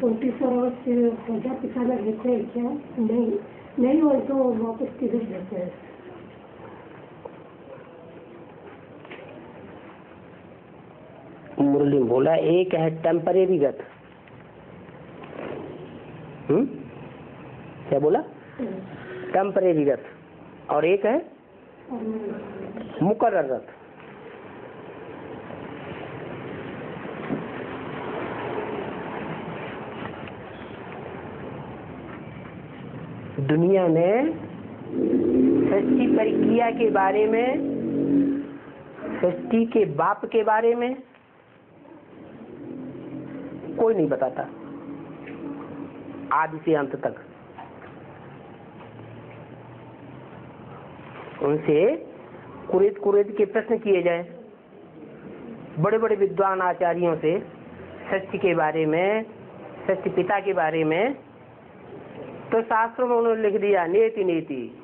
Twenty four hours प्रजा पिता में हैं क्या? नहीं। नहीं हो तो वापस किधर जाते हैं? मुरली बोला एक है टेम्परेरी गत हम्म? क्या बोला? टेम्परेरी रथ और एक है मुकर रथ दुनिया सृष्टि प्रक्रिया के बारे में, सृष्टि के बाप के बारे में कोई नहीं बताता। आदि से अंत तक। उनसे कुरेद कुरेद के प्रश्न किए जाए। बड़े बड़े विद्वान आचार्यों से सत्य के बारे में सत्य पिता के बारे में तो शास्त्रों में उन्होंने लिख दिया, नेति नेति।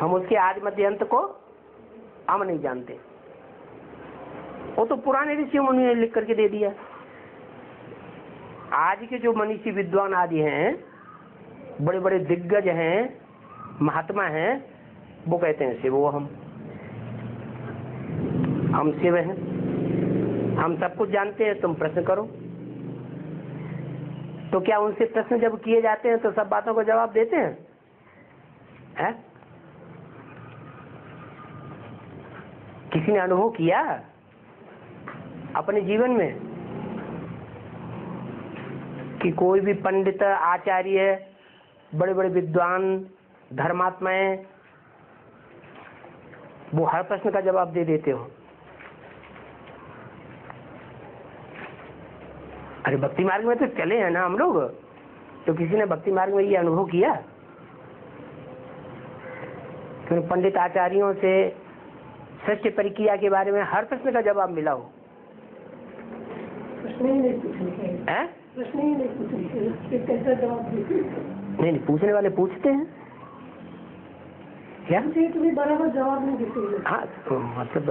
हम उसके आदि मध्य अंत को हम नहीं जानते। वो तो पुराने ऋषि मुनि ने लिख करके दे दिया। आज के जो मनीषी विद्वान आदि हैं बड़े बड़े दिग्गज हैं, महात्मा हैं, वो कहते हैं, शिव वो हम हम शिव हैं। हम सब कुछ जानते हैं, तुम प्रश्न करो। तो क्या उनसे प्रश्न जब किए जाते हैं तो सब बातों का जवाब देते हैं है? किसी ने अनुभव किया अपने जीवन में कि कोई भी पंडित, आचार्य बड़े बड़े विद्वान, धर्मात्माएँ, वो हर प्रश्न का जवाब दे देते हो अरे भक्ति मार्ग में तो चले हैं ना हम लोग। तो किसी ने भक्ति मार्ग में ये अनुभव किया? फिर पंडित आचार्यों से सत्य प्रक्रिया के बारे में हर प्रश्न का जवाब मिला हो। नहीं पूछने है? नहीं पूछने नहीं वाले पूछते हैं। क्या? तो बराबर जवाब नहीं देते हाँ। तो मतलब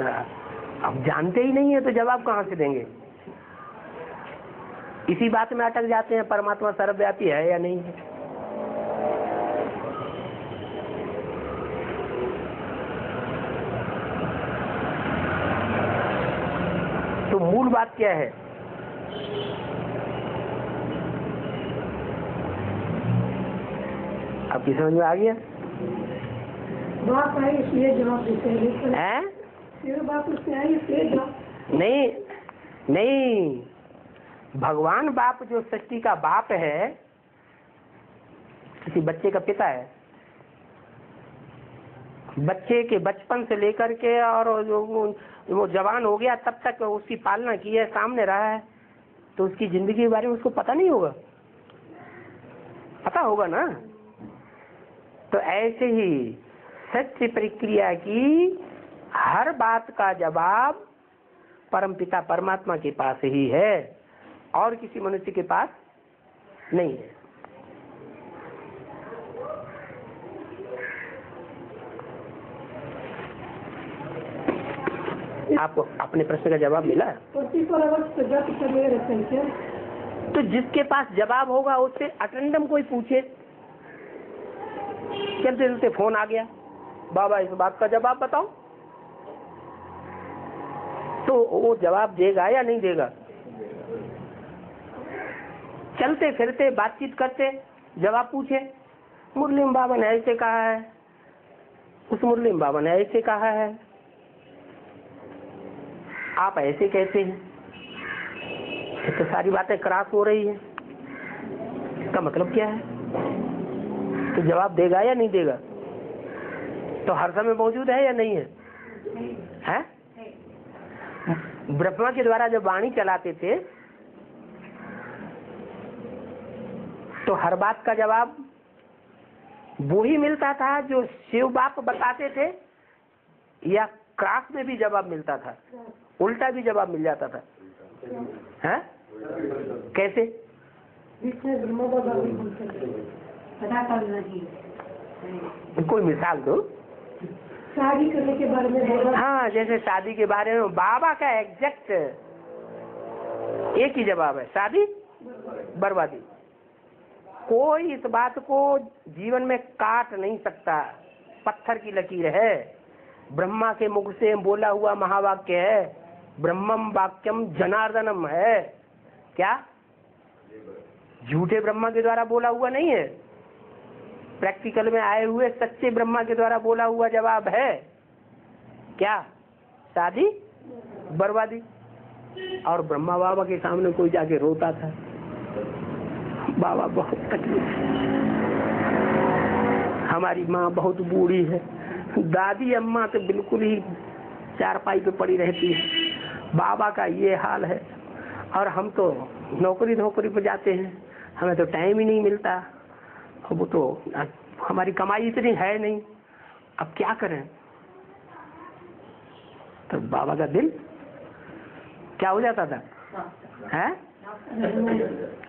अब जानते ही नहीं है तो जवाब कहाँ से देंगे? इसी बात में अटक जाते हैं परमात्मा सर्वव्यापी है या नहीं? है तो मूल बात क्या है? आपकी समझ में आ गया? बात आई इसलिए जवाब देते हैं। नहीं नहीं। भगवान बाप जो सृष्टि का बाप है किसी बच्चे का पिता है बच्चे के बचपन से लेकर के और जो वो, जवान हो गया तब तक उसकी पालना की है सामने रहा है तो उसकी ज़िंदगी के बारे में उसको पता नहीं होगा। पता होगा ना? तो ऐसे ही सत्य प्रक्रिया की हर बात का जवाब परमपिता परमात्मा के पास ही है। और किसी मनुष्य के पास नहीं है। आपको अपने प्रश्न का जवाब मिला? तो जिसके पास जवाब होगा उससे अटेंडम कोई पूछे। चलते चलते फ़ोन आ गया? बाबा, इस बात का जवाब बताओ। तो वो जवाब देगा या नहीं देगा? चलते फिरते बातचीत करते जवाब पूछे मुरलीम बाबा ने ऐसे कहा है उस मुरलीम बाबा ने ऐसे कहा है। आप ऐसे कहते हैं? तो सारी बातें क्रॉस हो रही है। इसका मतलब क्या है? तो जवाब देगा या नहीं देगा? तो हर समय मौजूद है या नहीं है? है? ब्रह्मा के द्वारा जब वाणी चलाते थे तो हर बात का जवाब वो ही मिलता था जो शिव बाप बताते थे या क्रास में भी जवाब मिलता था उल्टा भी जवाब मिल जाता था। है? कैसे? बोलते थे कोई मिसाल दो। शादी करने के बारे में हाँ जैसे शादी के बारे में बाबा का एग्जैक्ट एक ही जवाब है शादी बर्बादी। कोई इस बात को जीवन में काट नहीं सकता। पत्थर की लकीर है। ब्रह्मा के मुख से बोला हुआ महावाक्य है, ब्रह्मम वाक्यम जनार्दनम है। क्या? झूठे ब्रह्मा के द्वारा बोला हुआ नहीं है। प्रैक्टिकल में आए हुए सच्चे ब्रह्मा के द्वारा बोला हुआ जवाब है। क्या? शादी? बर्बादी। और ब्रह्मा बाबा के सामने कोई जाके रोता था। बाबा बहुत तकलीफ़ हमारी माँ बहुत बूढ़ी है। दादी अम्मा तो बिल्कुल ही चारपाई पे पड़ी रहती है। बाबा का ये हाल है। और हम तो नौकरी नौकरी पर जाते हैं। हमें तो टाइम ही नहीं मिलता। वो तो हमारी कमाई इतनी है नहीं। अब क्या करें? तो बाबा का दिल क्या हो जाता था? है?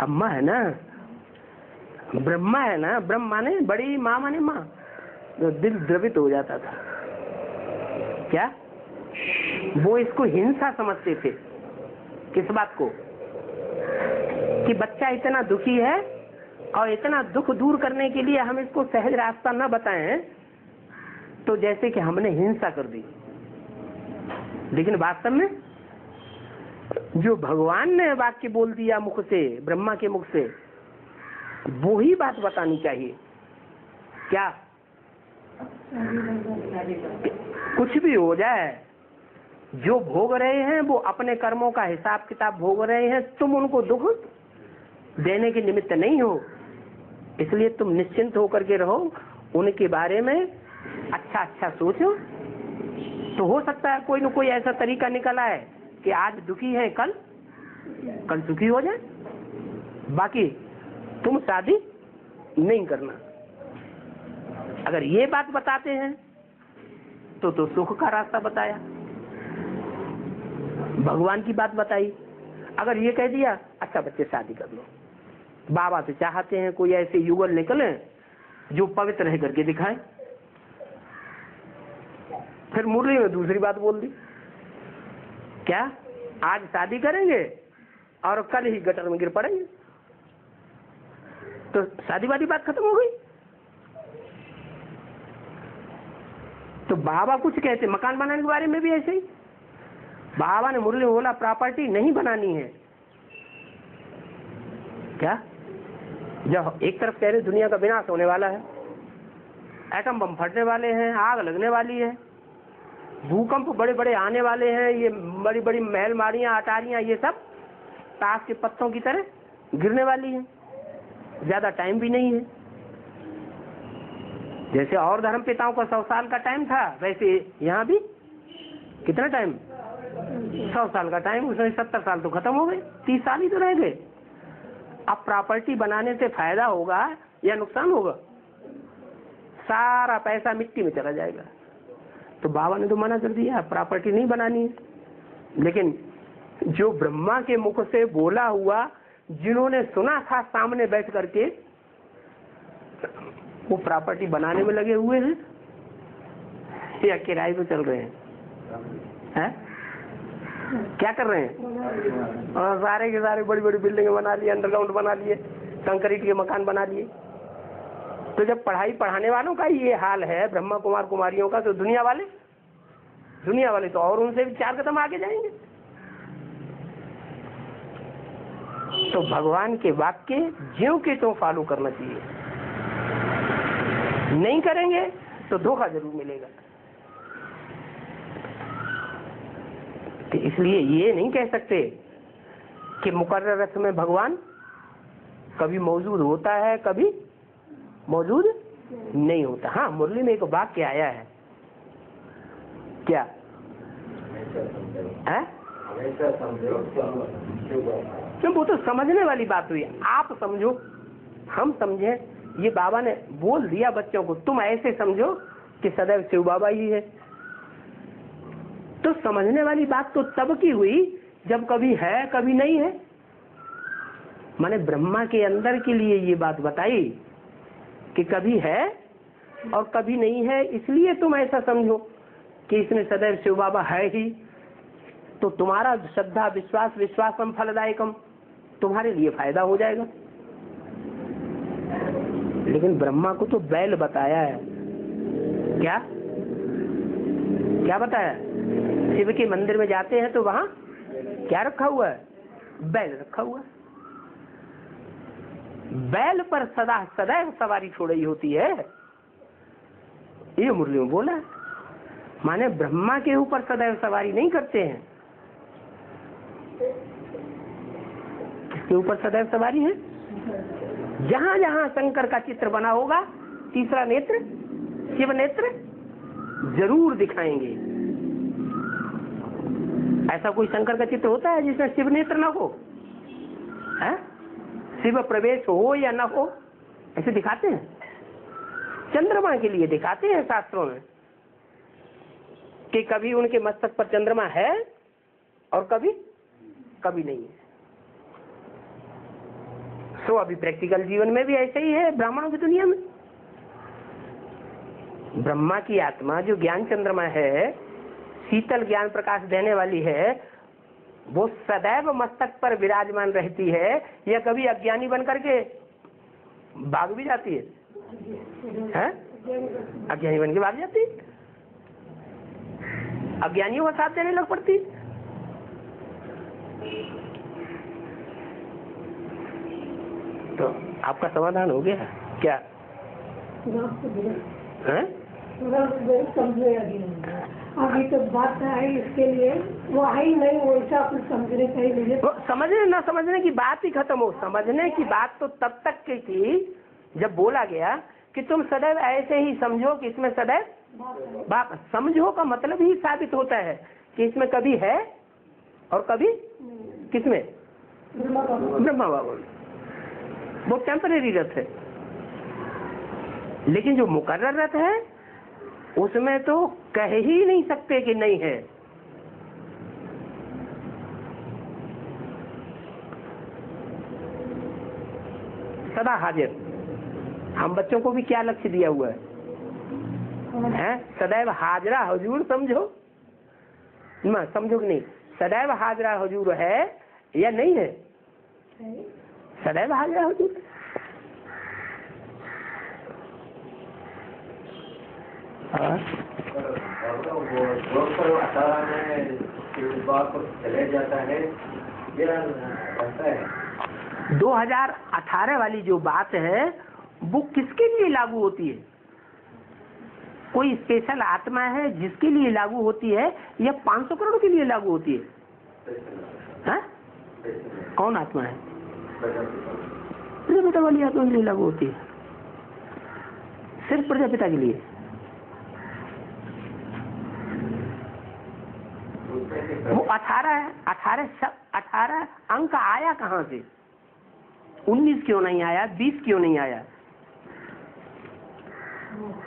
अम्मा है ना? ब्रह्मा है ना, ब्रह्म माने बड़ी माँ माने माँ। तो दिल द्रवित हो जाता था। क्या? वो इसको हिंसा समझते थे। किस बात को? कि बच्चा इतना दुखी है और इतना दुख दूर करने के लिए हम इसको सहज रास्ता न बताएँ तो जैसे कि हमने हिंसा कर दी। लेकिन वास्तव में, जो भगवान ने वाक्य बोल दिया मुख से, ब्रह्मा के मुख से वो ही बात बतानी चाहिए। क्या? कुछ भी हो जाए, जो भोग रहे हैं, वो अपने कर्मों का हिसाब किताब भोग रहे हैं, तुम उनको दुख देने के निमित्त नहीं हो। इसलिए तुम निश्चिंत होकर के रहो, उनके बारे में अच्छा अच्छा सोचो। तो हो सकता है कोई न कोई ऐसा तरीका निकल आए कि आज दुखी है, कल कल सुखी हो जाए। बाकी तुम शादी नहीं करना। अगर ये बात बताते हैं तो तो सुख का रास्ता बताया। भगवान की बात बताई। अगर ये कह दिया अच्छा बच्चे, शादी कर लो। बाबा से चाहते हैं कोई ऐसे युगल निकले, जो पवित्र रह करके दिखाए। फिर मुरली में दूसरी बात बोल दी। क्या? आज शादी करेंगे और कल ही गटर में गिर पड़ेंगे। तो शादी वादी बात खत्म हो गई। तो बाबा कुछ कहते, मकान बनाने के बारे में भी ऐसे ही। बाबा ने मुरली बोला प्रॉपर्टी नहीं बनानी है। क्या? जब एक तरफ़ कह रहे, दुनिया का विनाश होने वाला है। एटम बम फटने वाले हैं, आग लगने वाली है। भूकंप बड़े बड़े आने वाले हैं, ये बड़ी बड़ी महल मारियाँ अटारियाँ, ये सब ताश के पत्तों की तरह गिरने वाली हैं। ज़्यादा टाइम भी नहीं है। जैसे और धर्म पिताओं का सौ साल का टाइम था, वैसे यहाँ भी कितना टाइम सौ साल का टाइम उसमें सत्तर साल तो खत्म हो गए, तीस साल ही तो रह गए। अब प्रॉपर्टी बनाने से फ़ायदा होगा या नुकसान होगा? सारा पैसा मिट्टी में चला जाएगा। तो बाबा ने तो मना कर दिया प्रॉपर्टी नहीं बनानी है। लेकिन जो ब्रह्मा के मुख से बोला हुआ जिन्होंने सुना था सामने बैठ करके, वो प्रॉपर्टी बनाने में लगे हुए हैं या किराए पे चल रहे हैं? है? क्या कर रहे हैं? और सारे के सारे बड़ी बड़ी बिल्डिंग बना लिए अंडरग्राउंड बना लिए कंक्रीट के मकान बना लिए। तो जब पढ़ाई पढ़ाने वालों का ये हाल है, ब्रह्मा कुमार कुमारियों का तो दुनिया वाले दुनिया वाले तो और उनसे भी चार कदम आगे जाएँगे। तो भगवान के वाक्य ज्यो के तो फॉलो करना चाहिए। नहीं करेंगे तो धोखा ज़रूर मिलेगा। तो इसलिए ये नहीं कह सकते कि मुकर्र रथ में भगवान कभी मौजूद होता है कभी मौजूद नहीं होता। हाँ मुरली में एक वाक्य आया है। क्या? है? क्यों? वो तो समझने वाली बात हुई। आप समझो, हम समझे, ये बाबा ने बोल दिया बच्चों को, तुम ऐसे समझो कि सदैव शिव बाबा ही है। तो समझने वाली बात तो तब की हुई जब कभी है, कभी नहीं है। मैंने ब्रह्मा के अंदर के लिए ये बात बताई कि कभी है और कभी नहीं है, इसलिए तुम ऐसा समझो कि इसमें सदैव शिव बाबा है ही। तो तुम्हारा श्रद्धा, विश्वास, विश्वासम फलदायकम, तुम्हारे लिए फ़ायदा हो जाएगा। लेकिन ब्रह्मा को तो बैल बताया है। क्या? क्या बताया? शिव के मंदिर में जाते हैं तो वहाँ क्या रखा हुआ है? बैल रखा हुआ है। बैल पर सदा, सदैव सवारी छोड़ी होती है। ये मुरली में बोला माने ब्रह्मा के ऊपर सदैव सवारी नहीं करते हैं। किसके ऊपर सदैव सवारी है। जहाँ जहाँ शंकर का चित्र बना होगा, तीसरा नेत्र, शिव नेत्र ज़रूर दिखाएँगे। ऐसा कोई शंकर का चित्र होता है जिसमें शिव नेत्र ना हो? है? शिव प्रवेश हो या ना हो? ऐसे दिखाते हैं। चंद्रमा के लिए दिखाते हैं शास्त्रों में कि कभी उनके मस्तक पर चंद्रमा है और कभी कभी नहीं है। सो so, अभी प्रैक्टिकल जीवन में भी ऐसे ही है ब्राह्मणों की दुनिया में। ब्रह्मा की आत्मा जो ज्ञान चंद्रमा है शीतल ज्ञान प्रकाश देने वाली है वो सदैव मस्तक पर विराजमान रहती है या कभी अज्ञानी बन करके भाग भी जाती है? हैं? अज्ञानी बन के भाग जाती है। अज्ञानियों का साथ देने लग पड़ती तो आपका समाधान हो गया? क्या? है? समझे अभी अभी तो बात आई इसके लिए। वो आई नहीं वैसा कुछ समझने का ही मुझे समझने न समझने की बात ही खत्म हो। समझने की बात तो तब तक की थी जब बोला गया कि तुम सदैव ऐसे ही समझो कि इसमें सदैव बात। समझो का मतलब ही साबित होता है कि इसमें कभी है और कभी? किसमें? ब्रह्मा बाबा में। वो टेम्परेरी रथ है। लेकिन जो मुकर्र रथ है, उसमें तो कह ही नहीं सकते कि नहीं है। सदा हाजिर। हम बच्चों को भी क्या लक्ष्य दिया हुआ है? हैं? सदैव हाजरा, हजूर समझो। ना, समझो कि नहीं। सदैव हाजरा हजूर है या नहीं है? सदैव हाजरा हजूर। हाँ। चले जाता है ये रहता है 2018 वाली जो बात है वो किसके लिए लागू होती है? कोई स्पेशल आत्मा है जिसके लिए लागू होती है? या 500 करोड़ के लिए लागू होती है। हाँ? कौन आत्मा है? प्रजापिता वाली आत्मा के लिए लागू होती है। सिर्फ़ प्रजापिता के लिए। वो अठारह अठारह अठारह अंक आया कहाँ से? उन्नीस क्यों नहीं आया? बीस क्यों नहीं आया?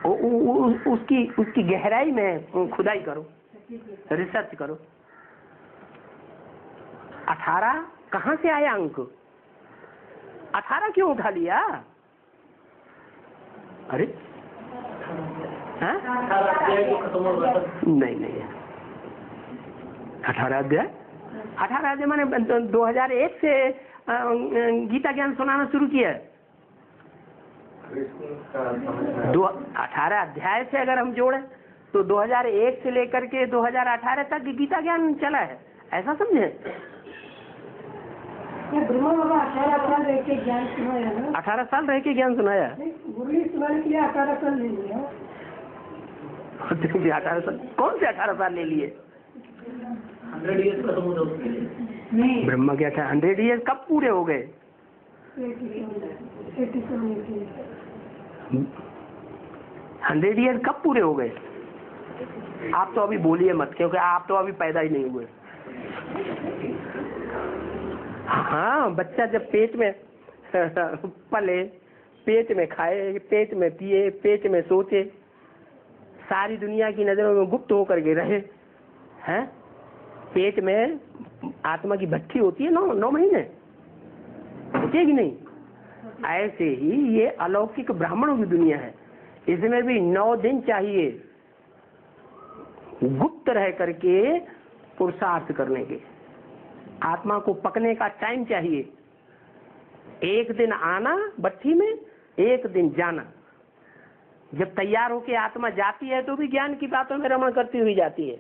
उ, उ, उ, उसकी उसकी गहराई में खुदाई करो। रिसर्च करो। अठारह कहाँ से आया अंक? अठारह क्यों उठा लिया? अरे हाँ? नहीं नहीं। अठारह अध्याय? अठारह अध्याय मैंने दो हज़ार एक से गीता ज्ञान सुनाना शुरू किया। दो अठारह अध्याय से अगर हम जोड़े तो 2001 से लेकर के 2018 तक गीता ज्ञान चला है। ऐसा समझे? अठारह साल रह के ज्ञान सुनाया अठारह साल रह के ज्ञान सुनाया मुरली सुनाने के लिए अठारह साल ले लिया अठारह साल? कौन से अठारह साल ले लिए? नहीं। ब्रह्मा क्या था हंड्रेड ईयर कब पूरे हो गए? हंड्रेड ईयर कब पूरे हो गए? आप तो अभी बोलिए मत, क्योंकि आप तो अभी पैदा ही नहीं हुए। हाँ बच्चा जब पेट में पले, पेट में खाए, पेट में पिए, पेट में सोचे, सारी दुनिया की नज़रों में गुप्त होकर के रहे, हैं? पेट में आत्मा की भट्टी होती है नौ नौ महीने? होती है कि नहीं? ऐसे ही ये अलौकिक ब्राह्मणों की दुनिया है। इसमें भी नौ दिन चाहिए गुप्त रह करके पुरुषार्थ करने के। आत्मा को पकने का टाइम चाहिए। एक दिन आना भट्टी में, एक दिन जाना। जब तैयार होके आत्मा जाती है तो भी ज्ञान की बातों में रमण करती हुई जाती है।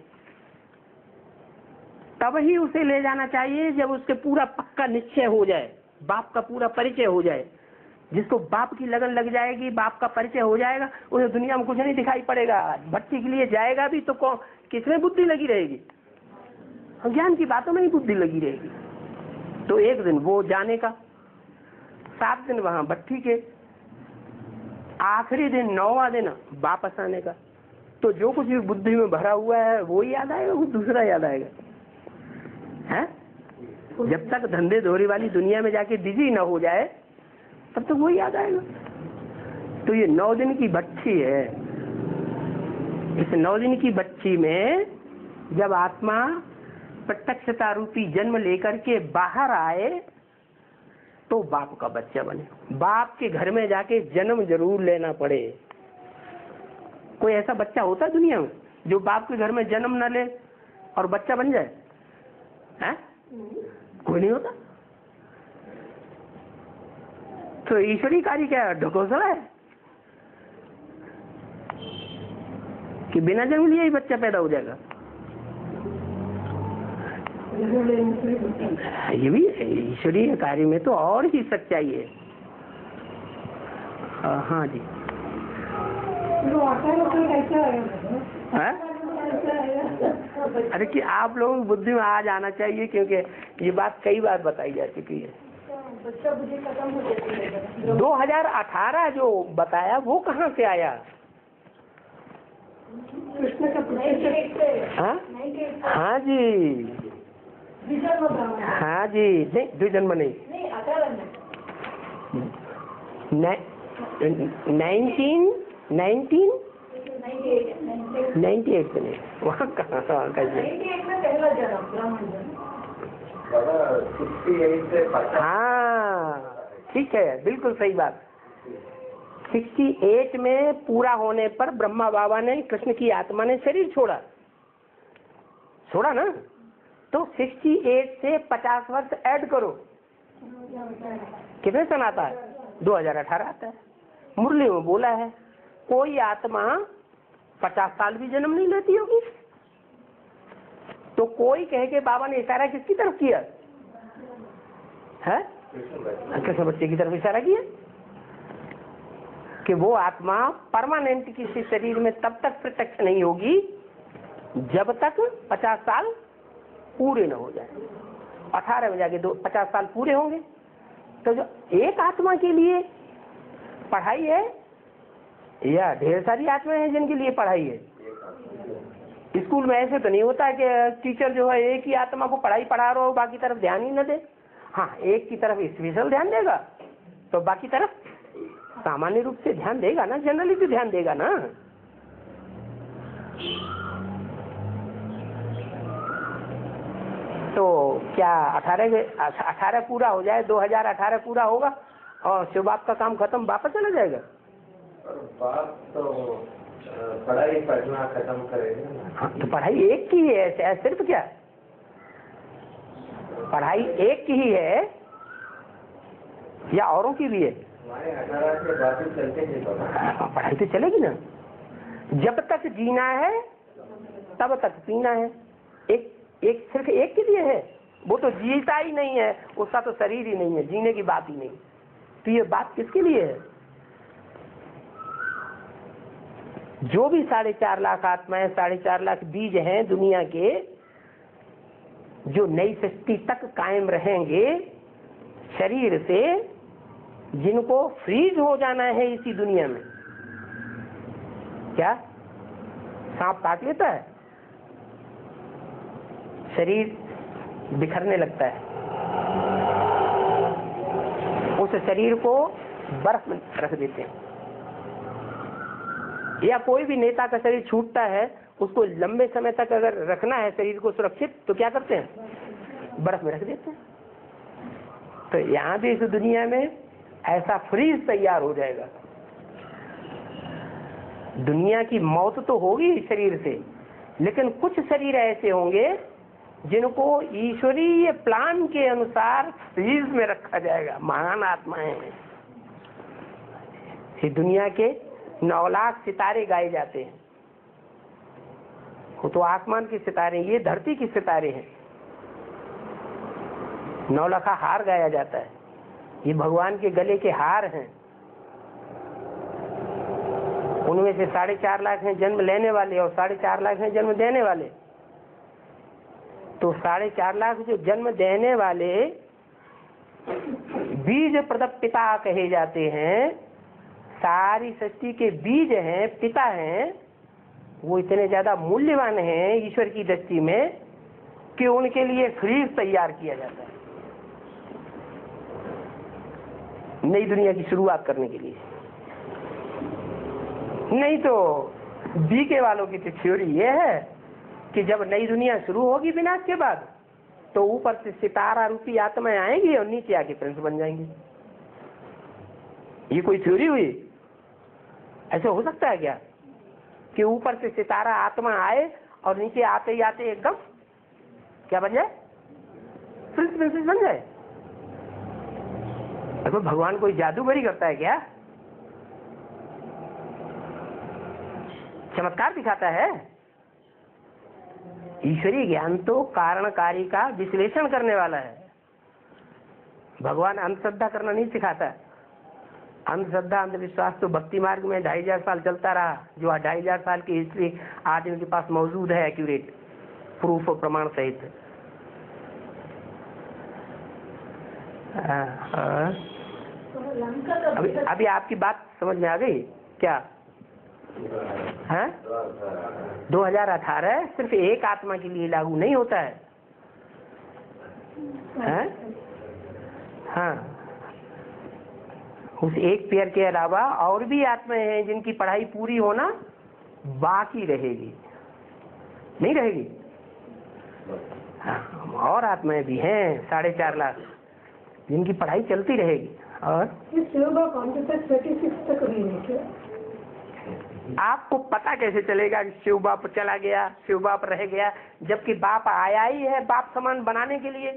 तब ही उसे ले जाना चाहिए जब उसके पूरा पक्का निश्चय हो जाए, बाप का पूरा परिचय हो जाए। जिसको बाप की लगन लग जाएगी, बाप का परिचय हो जाएगा, उसे दुनिया में कुछ नहीं दिखाई पड़ेगा। भट्टी के लिए जाएगा भी तो कौन, किसमें बुद्धि लगी रहेगी? ज्ञान की बातों में ही बुद्धि लगी रहेगी। तो एक दिन वो जाने का, सात दिन वहाँ भट्टी के, आखिरी दिन, नौवा दिन वापस आने का। तो जो कुछ भी बुद्धि में भरा हुआ है, वो याद आएगा कुछ दूसरा याद आएगा। है? जब तक धंधे धोरी वाली दुनिया में जाके बिज़ी न हो जाए तब तक वो याद आएगा। तो ये नौ दिन की बच्ची है। इस नौ दिन की बच्ची में जब आत्मा प्रत्यक्षता रूपी जन्म लेकर के बाहर आए तो बाप का बच्चा बने। बाप के घर में जाके जन्म ज़रूर लेना पड़े। कोई ऐसा बच्चा होता है दुनिया में जो बाप के घर में जन्म न ले और बच्चा बन जाए? है? कोई नहीं होता? तो ईश्वरी कार्य क्या है? ढकोसला है? कि बिना जन्म लिए ही बच्चा पैदा हो जाएगा। ये भी ईश्वरीय कार्य में तो और ही सच्चाई है। आ, हाँ जी। अरे कि आप लोगों की बुद्धि में आज आना चाहिए क्योंकि ये बात कई बार बताई जा चुकी है। बच्चा हज़ार हो है 2018 जो बताया वो कहाँ से आया? कृष्ण का प्रत्यक्ष हाँ? हाँ जी। हाँ जी। नहीं द्विजन्म नहीं। नहीं नाइनटीन नाइनटीन? नाइन्टी एट में नहीं। वहाँ कहाँ वहाँ हाँ ठीक है, बिल्कुल सही बात। 68 में पूरा होने पर ब्रह्मा बाबा ने, कृष्ण की आत्मा ने शरीर छोड़ा। छोड़ा ना? तो 68 से 50 वर्ष ऐड करो। कितने सन आता है? 2018 आता है। मुरली में बोला है, कोई आत्मा 50 साल भी जन्म नहीं लेती होगी। तो कोई कहे के बाबा ने इशारा किसकी तरफ़ किया? है? कृष्ण बच्चे की तरफ़ इशारा किया? कि वो आत्मा परमानेंट किसी शरीर में तब तक प्रत्यक्ष नहीं होगी जब तक पचास साल पूरे न हो जाए। अठारह में जाके दो पचास साल पूरे होंगे। तो जो एक आत्मा के लिए पढ़ाई है, या ढेर सारी आत्माएँ हैं जिनके लिए पढ़ाई है? स्कूल में ऐसे तो नहीं होता कि टीचर जो है एक ही आत्मा को पढ़ाई पढ़ा रहा हो, बाकी तरफ़ ध्यान ही न दे। हाँ एक की तरफ़ स्पेशल ध्यान देगा तो बाकी तरफ़ सामान्य रूप से ध्यान देगा ना जनरली तो ध्यान देगा ना। तो क्या अठारह अठारह पूरा हो जाए 2018 पूरा होगा, और शिव बाप का काम खत्म, वापस चला जाएगा? बाप तो पढ़ाई पढ़ना खत्म करेगा हाँ तो पढ़ाई एक की ही है सिर्फ़ क्या? पढ़ाई एक की ही है या औरों की भी है? बाबा हाँ, पढ़ाई तो चलेगी ना। जब तक जीना है तब तक पीना है। एक एक सिर्फ़ एक के लिए है। वो तो जीता ही नहीं है उसका तो शरीर ही नहीं है जीने की बात ही नहीं। तो ये बात किसके लिए है? जो भी साढ़े चार लाख आत्माएँ, साढ़े चार लाख बीज हैं दुनिया के, जो नई सृष्टि तक कायम रहेंगे, शरीर से जिनको फ्रीज हो जाना है इसी दुनिया में। क्या? सांप काट लेता है? शरीर बिखरने लगता है। उस शरीर को बर्फ़ में रख देते हैं। या कोई भी नेता का शरीर छूटता है, उसको लंबे समय तक अगर रखना है शरीर को सुरक्षित तो क्या करते हैं? बर्फ़ में रख देते हैं। तो यहाँ भी इस दुनिया में ऐसा फ्रीज तैयार हो जाएगा। दुनिया की मौत तो होगी शरीर से, लेकिन कुछ शरीर ऐसे होंगे जिनको ईश्वरीय प्लान के अनुसार फ्रीज में रखा जाएगा। महान आत्माएँ दुनिया के नौ लाख सितारे गाए जाते हैं। वो तो आसमान के सितारे ये धरती के सितारे हैं। नौ लखा हार गाया जाता है। ये भगवान के गले के हार हैं। उनमें से साढ़े चार लाख हैं जन्म लेने वाले और साढ़े चार लाख हैं जन्म देने वाले। तो साढ़े चार लाख जो जन्म देने वाले, बीज प्रदप पिता कहे जाते हैं सारी सृष्टि के बीज हैं, पिता हैं, वो इतने ज़्यादा मूल्यवान हैं ईश्वर की दृष्टि में कि उनके लिए फ्रीज तैयार किया जाता है। नई दुनिया की शुरुआत करने के लिए। नहीं तो बीके वालों की तो थ्योरी ये है कि जब नई दुनिया शुरू होगी विनाश के बाद तो ऊपर से सितारा रूपी आत्माएँ आएँगी और नीचे आके प्रिंस बन जाएँगे। ये कोई थ्योरी हुई? ऐसा हो सकता है क्या? कि ऊपर से सितारा आत्मा आए और नीचे आते ही आते एकदम क्या बन जाए? प्रिंस प्रिंसेस बन जाए। अगर भगवान कोई जादूगरी करता है क्या? चमत्कार दिखाता है। ईश्वरीय ज्ञान तो कारणकारी का विश्लेषण करने वाला है। भगवान अंधश्रद्धा करना नहीं सिखाता। अंधश्रद्धा अंधविश्वास तो भक्ति मार्ग में ढाई हज़ार साल चलता रहा जो ढाई हज़ार साल की हिस्ट्री आदमी के पास मौजूद है एक्यूरेट प्रूफ और प्रमाण सहित। हाँ, हाँ। अभी अभी आपकी बात समझ में आ गई? क्या? है? दो हज़ार अठारह सिर्फ़ एक आत्मा के लिए लागू नहीं होता है। हैं? हाँ। उस एक पेयर के अलावा और भी आत्माएँ हैं जिनकी पढ़ाई पूरी होना बाकी रहेगी। नहीं रहेगी? हाँ और आत्माएँ भी हैं साढ़े चार लाख। जिनकी पढ़ाई चलती रहेगी। और? आपको पता कैसे चलेगा कि शिव बाप चला गया शिव बाप रह गया जबकि बाप आया ही है बाप समान बनाने के लिए?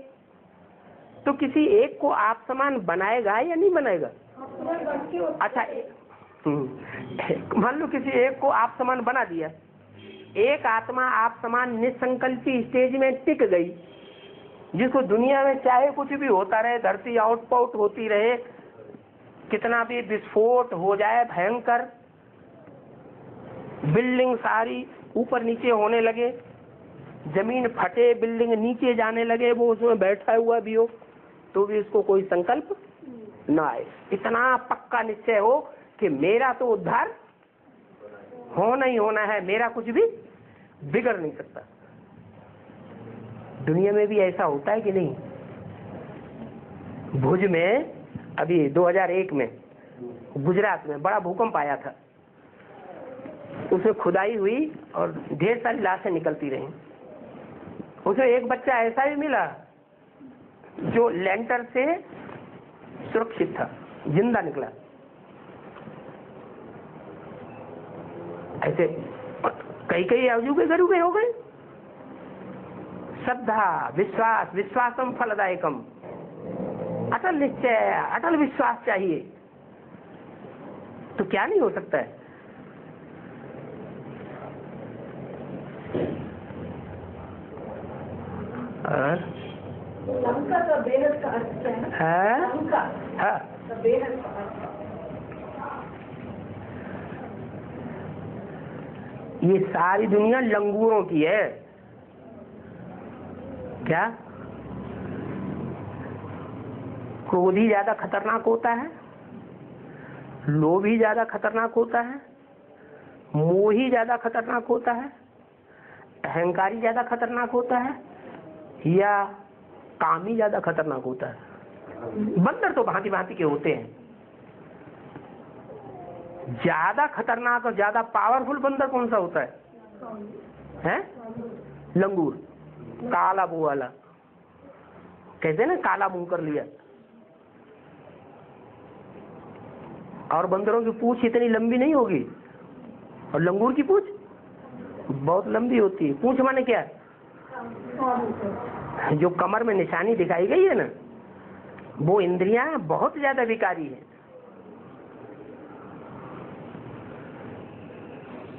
तो किसी एक को आप समान बनाएगा या नहीं बनाएगा? अच्छा हम्म, मान लो किसी एक को आप समान बना दिया। एक आत्मा आप समान निसंकल्पी स्टेज में टिक गई जिसको दुनिया में चाहे कुछ भी होता रहे धरती आउटपाउट होती रहे कितना भी विस्फोट हो जाए भयंकर बिल्डिंग सारी ऊपर नीचे होने लगे ज़मीन फटे बिल्डिंग नीचे जाने लगे वो उसमें बैठा हुआ भी हो तो भी इसको कोई संकल्प? ना आए इतना पक्का निश्चय हो कि मेरा तो उद्धार होना ही होना है, मेरा कुछ भी बिगड़ नहीं सकता। दुनिया में भी ऐसा होता है कि नहीं? भुज में, अभी 2001 में, गुजरात में बड़ा भूकंप आया था। उसमें खुदाई हुई और ढेर सारी लाशें निकलती रही। उसमें एक बच्चा ऐसा भी मिला जो लेंटर से सुरक्षित था। ज़िंदा निकला। ऐसे कई कई अजूबे गरूबे हो गए। श्रद्धा, विश्वास, विश्वासम फलदायकम। अटल निश्चय, अटल विश्वास चाहिए। तो क्या नहीं हो सकता है? हाँ? लंका का बेहद का अर्थ क्या है? हाँ? लंका। हाँ। का बेहद का अर्थ। ये सारी दुनिया लंगूरों की है। क्या? क्रोधी ज़्यादा खतरनाक होता है? लोभी ज़्यादा खतरनाक होता है? मोही ज़्यादा खतरनाक होता है? अहंकारी ज़्यादा खतरनाक होता है? या कामी ज़्यादा खतरनाक होता है। बंदर तो भांति भांति के होते हैं। ज़्यादा खतरनाक और ज़्यादा पावरफुल बंदर कौन सा होता है? हैं? लंगूर। काला मुँह वाला। कहते हैं ना, काला मुँह कर लिया। और बंदरों की पूछ इतनी लंबी नहीं होगी। और लंगूर की पूछ? बहुत लंबी होती है। पूछ माने क्या? जो कमर में निशानी दिखाई गई है ना, वो इंद्रियाँ बहुत ज़्यादा विकारी है।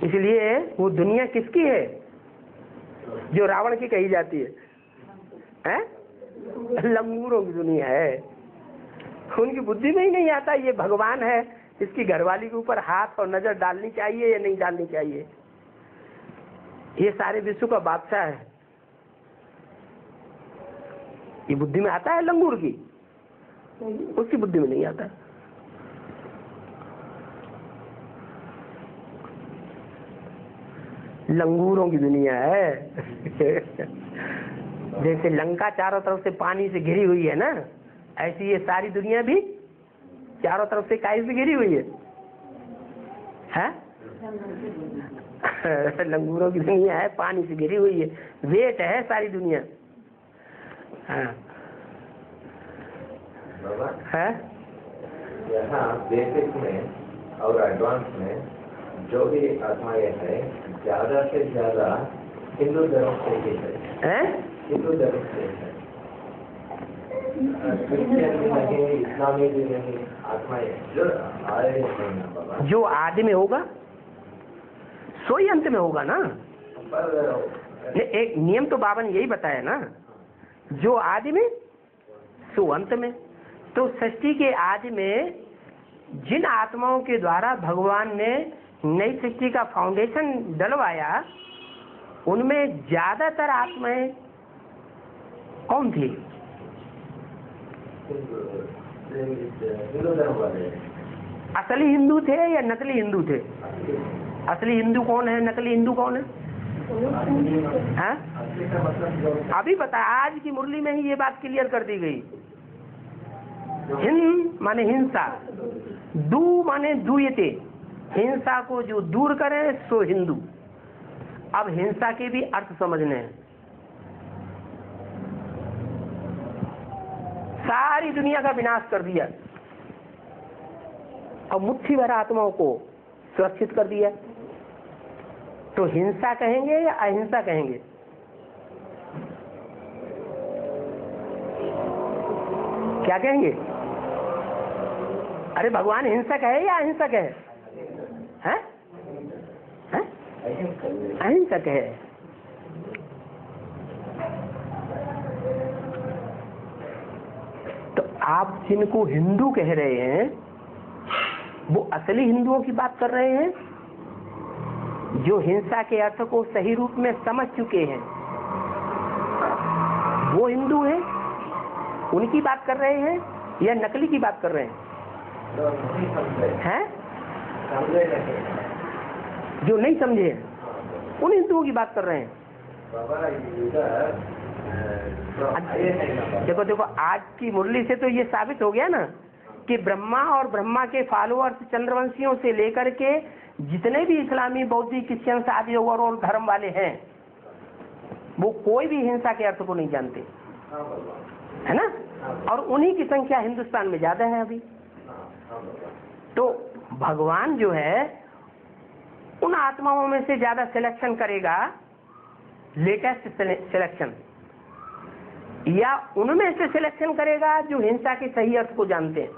इसलिए वो दुनिया किसकी है? जो रावण की कही जाती है। हैं? लंगूरों की दुनिया है। उनकी बुद्धि में ही नहीं आता ये भगवान है, इसकी घरवाली के ऊपर हाथ और नज़र डालनी चाहिए या नहीं डालनी चाहिए। ये सारे विश्व का बादशाह है। ये बुद्धि में आता है लंगूर की? उसकी बुद्धि में नहीं आता। लंगूरों की दुनिया है। जैसे लंका चारों तरफ़ से पानी से घिरी हुई है ना, ऐसी ये सारी दुनिया भी चारों तरफ़ से काई से घिरी हुई है। हैं? लंगूरों की दुनिया है, पानी से घिरी हुई है। वेट है सारी दुनिया। हाँ। बाबा? है? यहाँ बेसिक में और एडवांस में जो भी आत्माएँ है ज़्यादा से ज़्यादा हिंदू धर्म से ही है। हैं? हिंदू धर्म से है क्रिश्चियन भी नहीं इस्लामी भी नहीं आत्माएँ जो हैं बाबा। जो आदि में होगा सो ही अंत में होगा ना। पर एक नियम तो बाबा ने यही बताया ना। जो आदि में सो अंत में। तो सृष्टि के आदि में जिन आत्माओं के द्वारा भगवान ने नई सृष्टि का फाउंडेशन डलवाया, उनमें ज़्यादातर आत्माएँ कौन थी? असली हिंदू थे या नकली हिंदू थे? असली हिंदू कौन है, नकली हिंदू कौन है? हाँ? अभी बता, आज की मुरली में ही ये बात क्लियर कर दी गई। हिंद माने हिंसा। दू माने दुयते। हिंसा को जो दूर करे, सो हिंदू। अब हिंसा के भी अर्थ समझने हैं। सारी दुनिया का विनाश कर दिया। और मुट्ठी भर आत्माओं को सुरक्षित कर दिया। तो हिंसा कहेंगे या अहिंसा कहेंगे? क्या कहेंगे? अरे भगवान हिंसक है या अहिंसक है? अहिंसक है तो आप जिनको हिंदू कह रहे हैं, वो असली हिंदुओं की बात कर रहे हैं? जो हिंसा के अर्थ को सही रूप में समझ चुके हैं, वो हिंदू हैं, उनकी बात कर रहे हैं या नकली की बात कर रहे हैं? हैं? जो नहीं समझे उन हिंदुओं की बात कर रहे हैं। देखो देखो, आज की मुरली से तो ये साबित हो गया ना कि ब्रह्मा और ब्रह्मा के फॉलोअर्स चंद्रवंशियों से लेकर के जितने भी इस्लामी बौद्धिक क्रिश्चियन आदि ओवरऑल धर्म वाले हैं वो कोई भी हिंसा के अर्थ को नहीं जानते। हाँ ना? और उन्हीं की संख्या हिंदुस्तान में ज़्यादा है अभी। तो भगवान जो है उन आत्माओं में से ज़्यादा सिलेक्शन करेगा लेटेस्ट सिलेक्शन या उनमें से सिलेक्शन करेगा जो हिंसा के सही अर्थ को जानते हैं।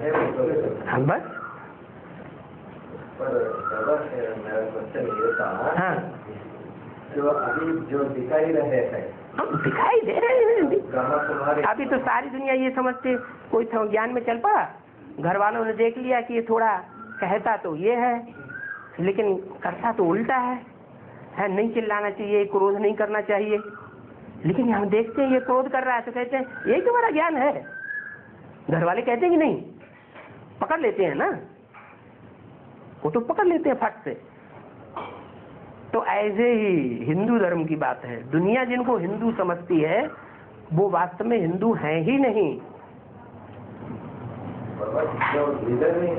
हैं वो तो हाँ बस पर बाबा मेरा क्वेश्चन ये था हाँ। जो अभी जो दिखाई रहे हैं। हम दिखाई दे रहे हैं अभी। तो सारी दुनिया ये समझते कोई ज्ञान में चल पा घर वालों ने देख लिया कि ये थोड़ा कहता तो ये है लेकिन करता तो उल्टा है। है नहीं चिल्लाना चाहिए क्रोध नहीं करना चाहिए। लेकिन हम देखते हैं ये क्रोध कर रहा है तो कहते हैं यही तुम्हारा ज्ञान है। घर वाले कहते हैं कि नहीं पकड़ लेते हैं ना। वो तो पकड़ लेते हैं फट से। तो ऐसे ही हिंदू धर्म की बात है। दुनिया जिनको हिंदू समझती है वो वास्तव में हिंदू है ही नहीं।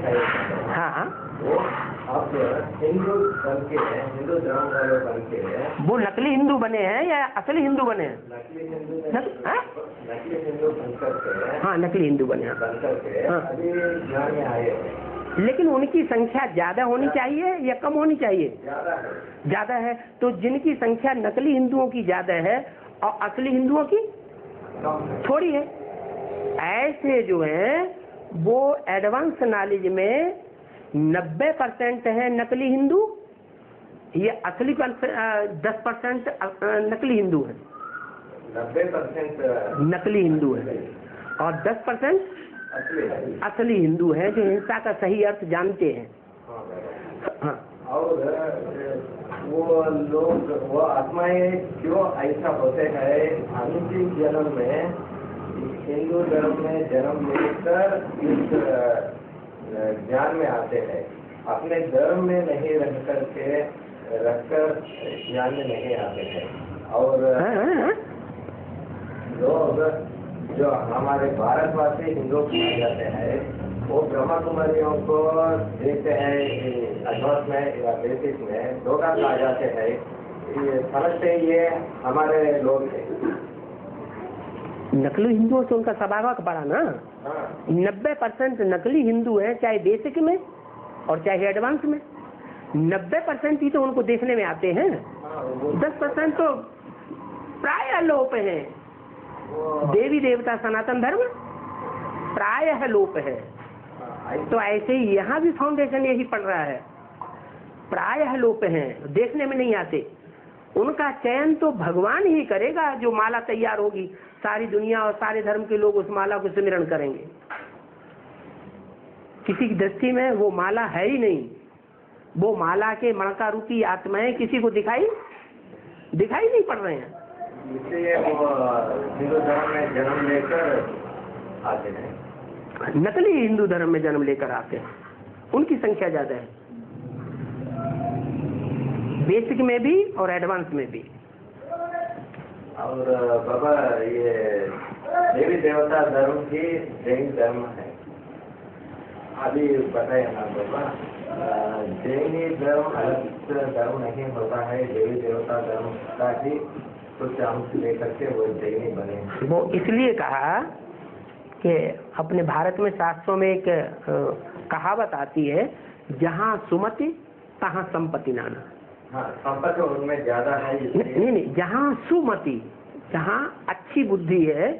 है। हाँ हाँ वो वो नकली हिंदू बने हैं या असली हिंदू बने हैं? नकली हिंदू हाँ? नकली हिंदू हाँ। नकली हिंदू बने हैं। लेकिन उनकी संख्या ज़्यादा होनी चाहिए या कम होनी चाहिए? ज़्यादा है। तो जिनकी संख्या नकली हिंदुओं की ज़्यादा है और असली हिंदुओं की थोड़ी है। ऐसे जो है वो एडवांस नॉलेज में 90 परसेंट है नकली हिंदू ये असली दस परसेंट नकली हिंदू है। नब्बे परसेंट नकली हिंदू है। और 10 परसेंट असली हिंदू है जो हिंसा का सही अर्थ जानते हैं। हाँ, हाँ। और वो लोग वो आत्माएँ क्यों ऐसा होते हैं? अंतिम जन्म में हिंदू धर्म में जन्म लेकर इस ज्ञान में आते हैं। अपने धर्म में नहीं रह करके रखकर ज्ञान में नहीं आते हैं। और हाँ। लोग जो हमारे भारतवासी हिंदू कहे जाते हैं वो ब्रह्मा कुमारियों को देखते हैं एडवांस में या बेसिक में धोखा खा जाते हैं। समझते ये हमारे लोग हैं। नकली हिंदुओं से उनका स्वभाव बड़ा ना। हाँ। नब्बे परसेंट नकली हिंदू हैं चाहे बेसिक में और चाहे एडवांस में। नब्बे परसेंट ही तो उनको देखने में आते हैं। हाँ, दस परसेंट तो प्राय लोप है। देवी देवता सनातन धर्म प्राय लोप है। तो ऐसे ही यहाँ भी फाउंडेशन यही पड़ रहा है। प्राय लोप है, देखने में नहीं आते। उनका चयन तो भगवान ही करेगा जो माला तैयार होगी। सारी दुनिया और सारे धर्म के लोग उस माला को सिमरण करेंगे। किसी की दृष्टि में वो माला है ही नहीं। वो माला के मणका रूपी आत्माएँ किसी को दिखाई दिखाई नहीं पड़ रहे हैं। इसलिए वो हिंदू धर्म में जन्म लेकर आते हैं। नकली हिंदू धर्म में जन्म लेकर आते हैं। उनकी संख्या ज़्यादा है। बेसिक में भी और एडवांस में भी। और बाबा ये देवी देवता धर्म की जैन धर्म है। अभी बताए ना बाबा जैनी धर्म अलग धर्म नहीं होता है। देवी देवता धर्म का ही अंश लेकर के वो जैनी बने वो इसलिए कहा कि अपने भारत में शास्त्रों में एक कहावत आती है जहाँ सुमति तहाँ संपत्ति नाना। हाँ संपत्ति उनमें ज़्यादा है नहीं नहीं नहीं, जहाँ सुमति जहाँ अच्छी बुद्धि है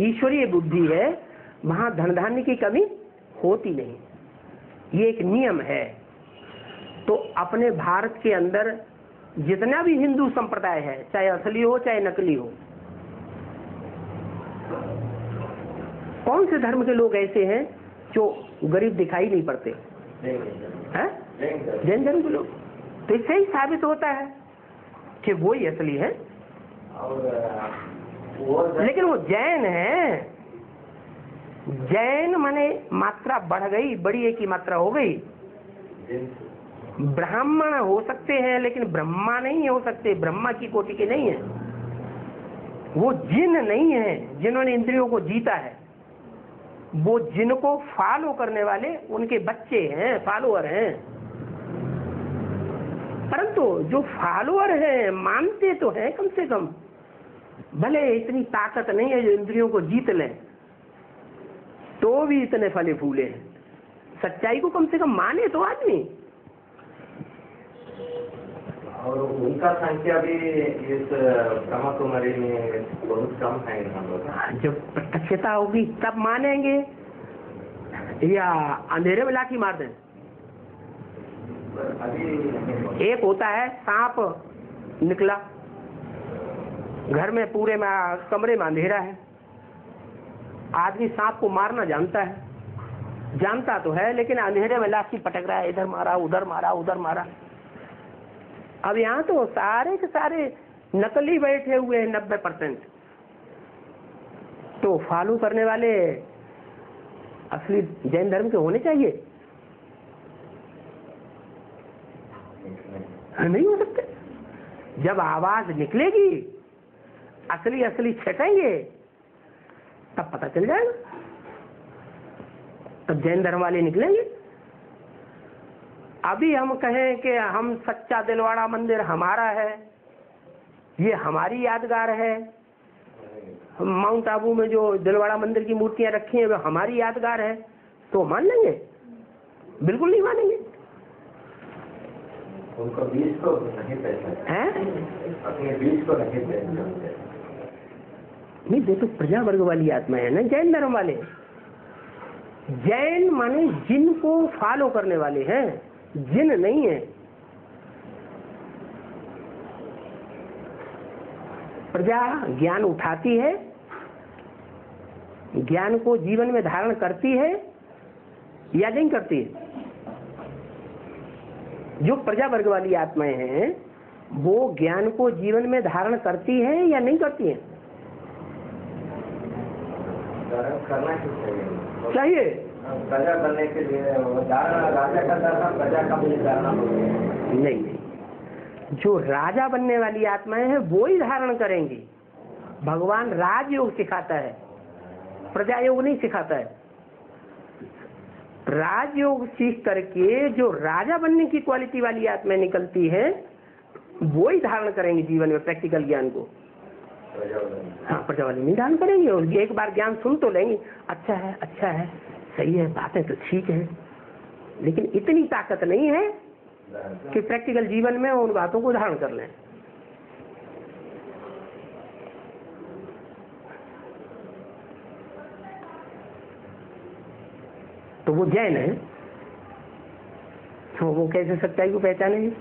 ईश्वरीय बुद्धि है वहाँ धन धान्य की कमी होती नहीं। ये एक नियम है। तो अपने भारत के अंदर जितना भी हिंदू संप्रदाय है, चाहे असली हो, चाहे नकली हो, कौन से धर्म के लोग ऐसे हैं जो गरीब दिखाई नहीं पड़ते? जैन धर्म के लोग। तो इससे ही साबित होता है कि वो ही असली है। लेकिन वो जैन है। जैन माने मात्रा बढ़ गई बड़ी एक ही मात्रा हो गई। ब्राह्मण हो सकते हैं, लेकिन ब्रह्मा नहीं हो सकते, ब्रह्मा की कोटि के नहीं है। वो जिन नहीं है, जिन्होंने इंद्रियों को जीता है, वो जिनको फॉलो करने वाले उनके बच्चे हैं फॉलोअर हैं। परंतु जो फॉलोअर हैं, मानते तो हैं कम से कम, भले इतनी ताकत नहीं है जो इंद्रियों को जीत लें तो भी इतने फले फूले हैं। सच्चाई को कम से कम माने तो आदमी। और उनका संख्या भी इस ब्रह्मा कुमारी में बहुत कम है हम लोग जब प्रत्यक्षता होगी तब मानेंगे। या अंधेरे में लाठी मार दें। अभी एक होता है सांप निकला। घर में पूरे में कमरे में अंधेरा है। आदमी सांप को मारना जानता है। जानता तो है लेकिन अंधेरे में लाठी पटक रहा है इधर मारा उधर मारा उधर मारा। अब यहाँ तो सारे के सारे नकली बैठे हुए हैं नब्बे परसेंट। तो फॉलो करने वाले असली जैन धर्म के होने चाहिए। नहीं हो सकते। जब आवाज़ निकलेगी, असली असली छटेंगे तब पता चल जाएगा। तब जैन धर्म वाले निकलेंगे। अभी हम कहें कि हम सच्चा दिलवाड़ा मंदिर हमारा है ये हमारी यादगार है। माउंट आबू में जो दिलवाड़ा मंदिर की मूर्तियाँ रखी हैं वो हमारी यादगार है। तो मान लेंगे? बिल्कुल नहीं मानेंगे। उनको बीज को नहीं अपने बीज को नहीं नहीं वो तो प्रजा वर्ग वाली आत्मा है ना जैन धर्म वाले। जैन माने जिनको फॉलो करने वाले हैं। जिन नहीं है। प्रजा ज्ञान उठाती है ज्ञान को जीवन में धारण करती है या नहीं करती है? जो प्रजा वर्ग वाली आत्माएँ हैं वो ज्ञान को जीवन में धारण करती है या नहीं करती है? करना चाहिए? चाहिए। प्रजा बनने के लिए राजा का धारणा प्रजा का भी धारणा नहीं नहीं। जो राजा बनने वाली आत्माएँ हैं वो ही धारण करेंगी। भगवान राजयोग सिखाता है। प्रजा योग नहीं सिखाता है। राजयोग सीख करके जो राजा बनने की क्वालिटी वाली आत्माएँ निकलती है वो ही धारण करेंगे जीवन में प्रैक्टिकल ज्ञान को। हाँ प्रजा वाली नहीं धारण करेंगे। और एक बार ज्ञान सुन तो लेंगे। अच्छा है अच्छा है। सही है, बातें तो ठीक है। लेकिन इतनी ताकत नहीं है कि प्रैक्टिकल जीवन में उन बातों को धारण कर लें। तो वो जैन है तो वो कैसे सच्चाई को पहचानेंगे?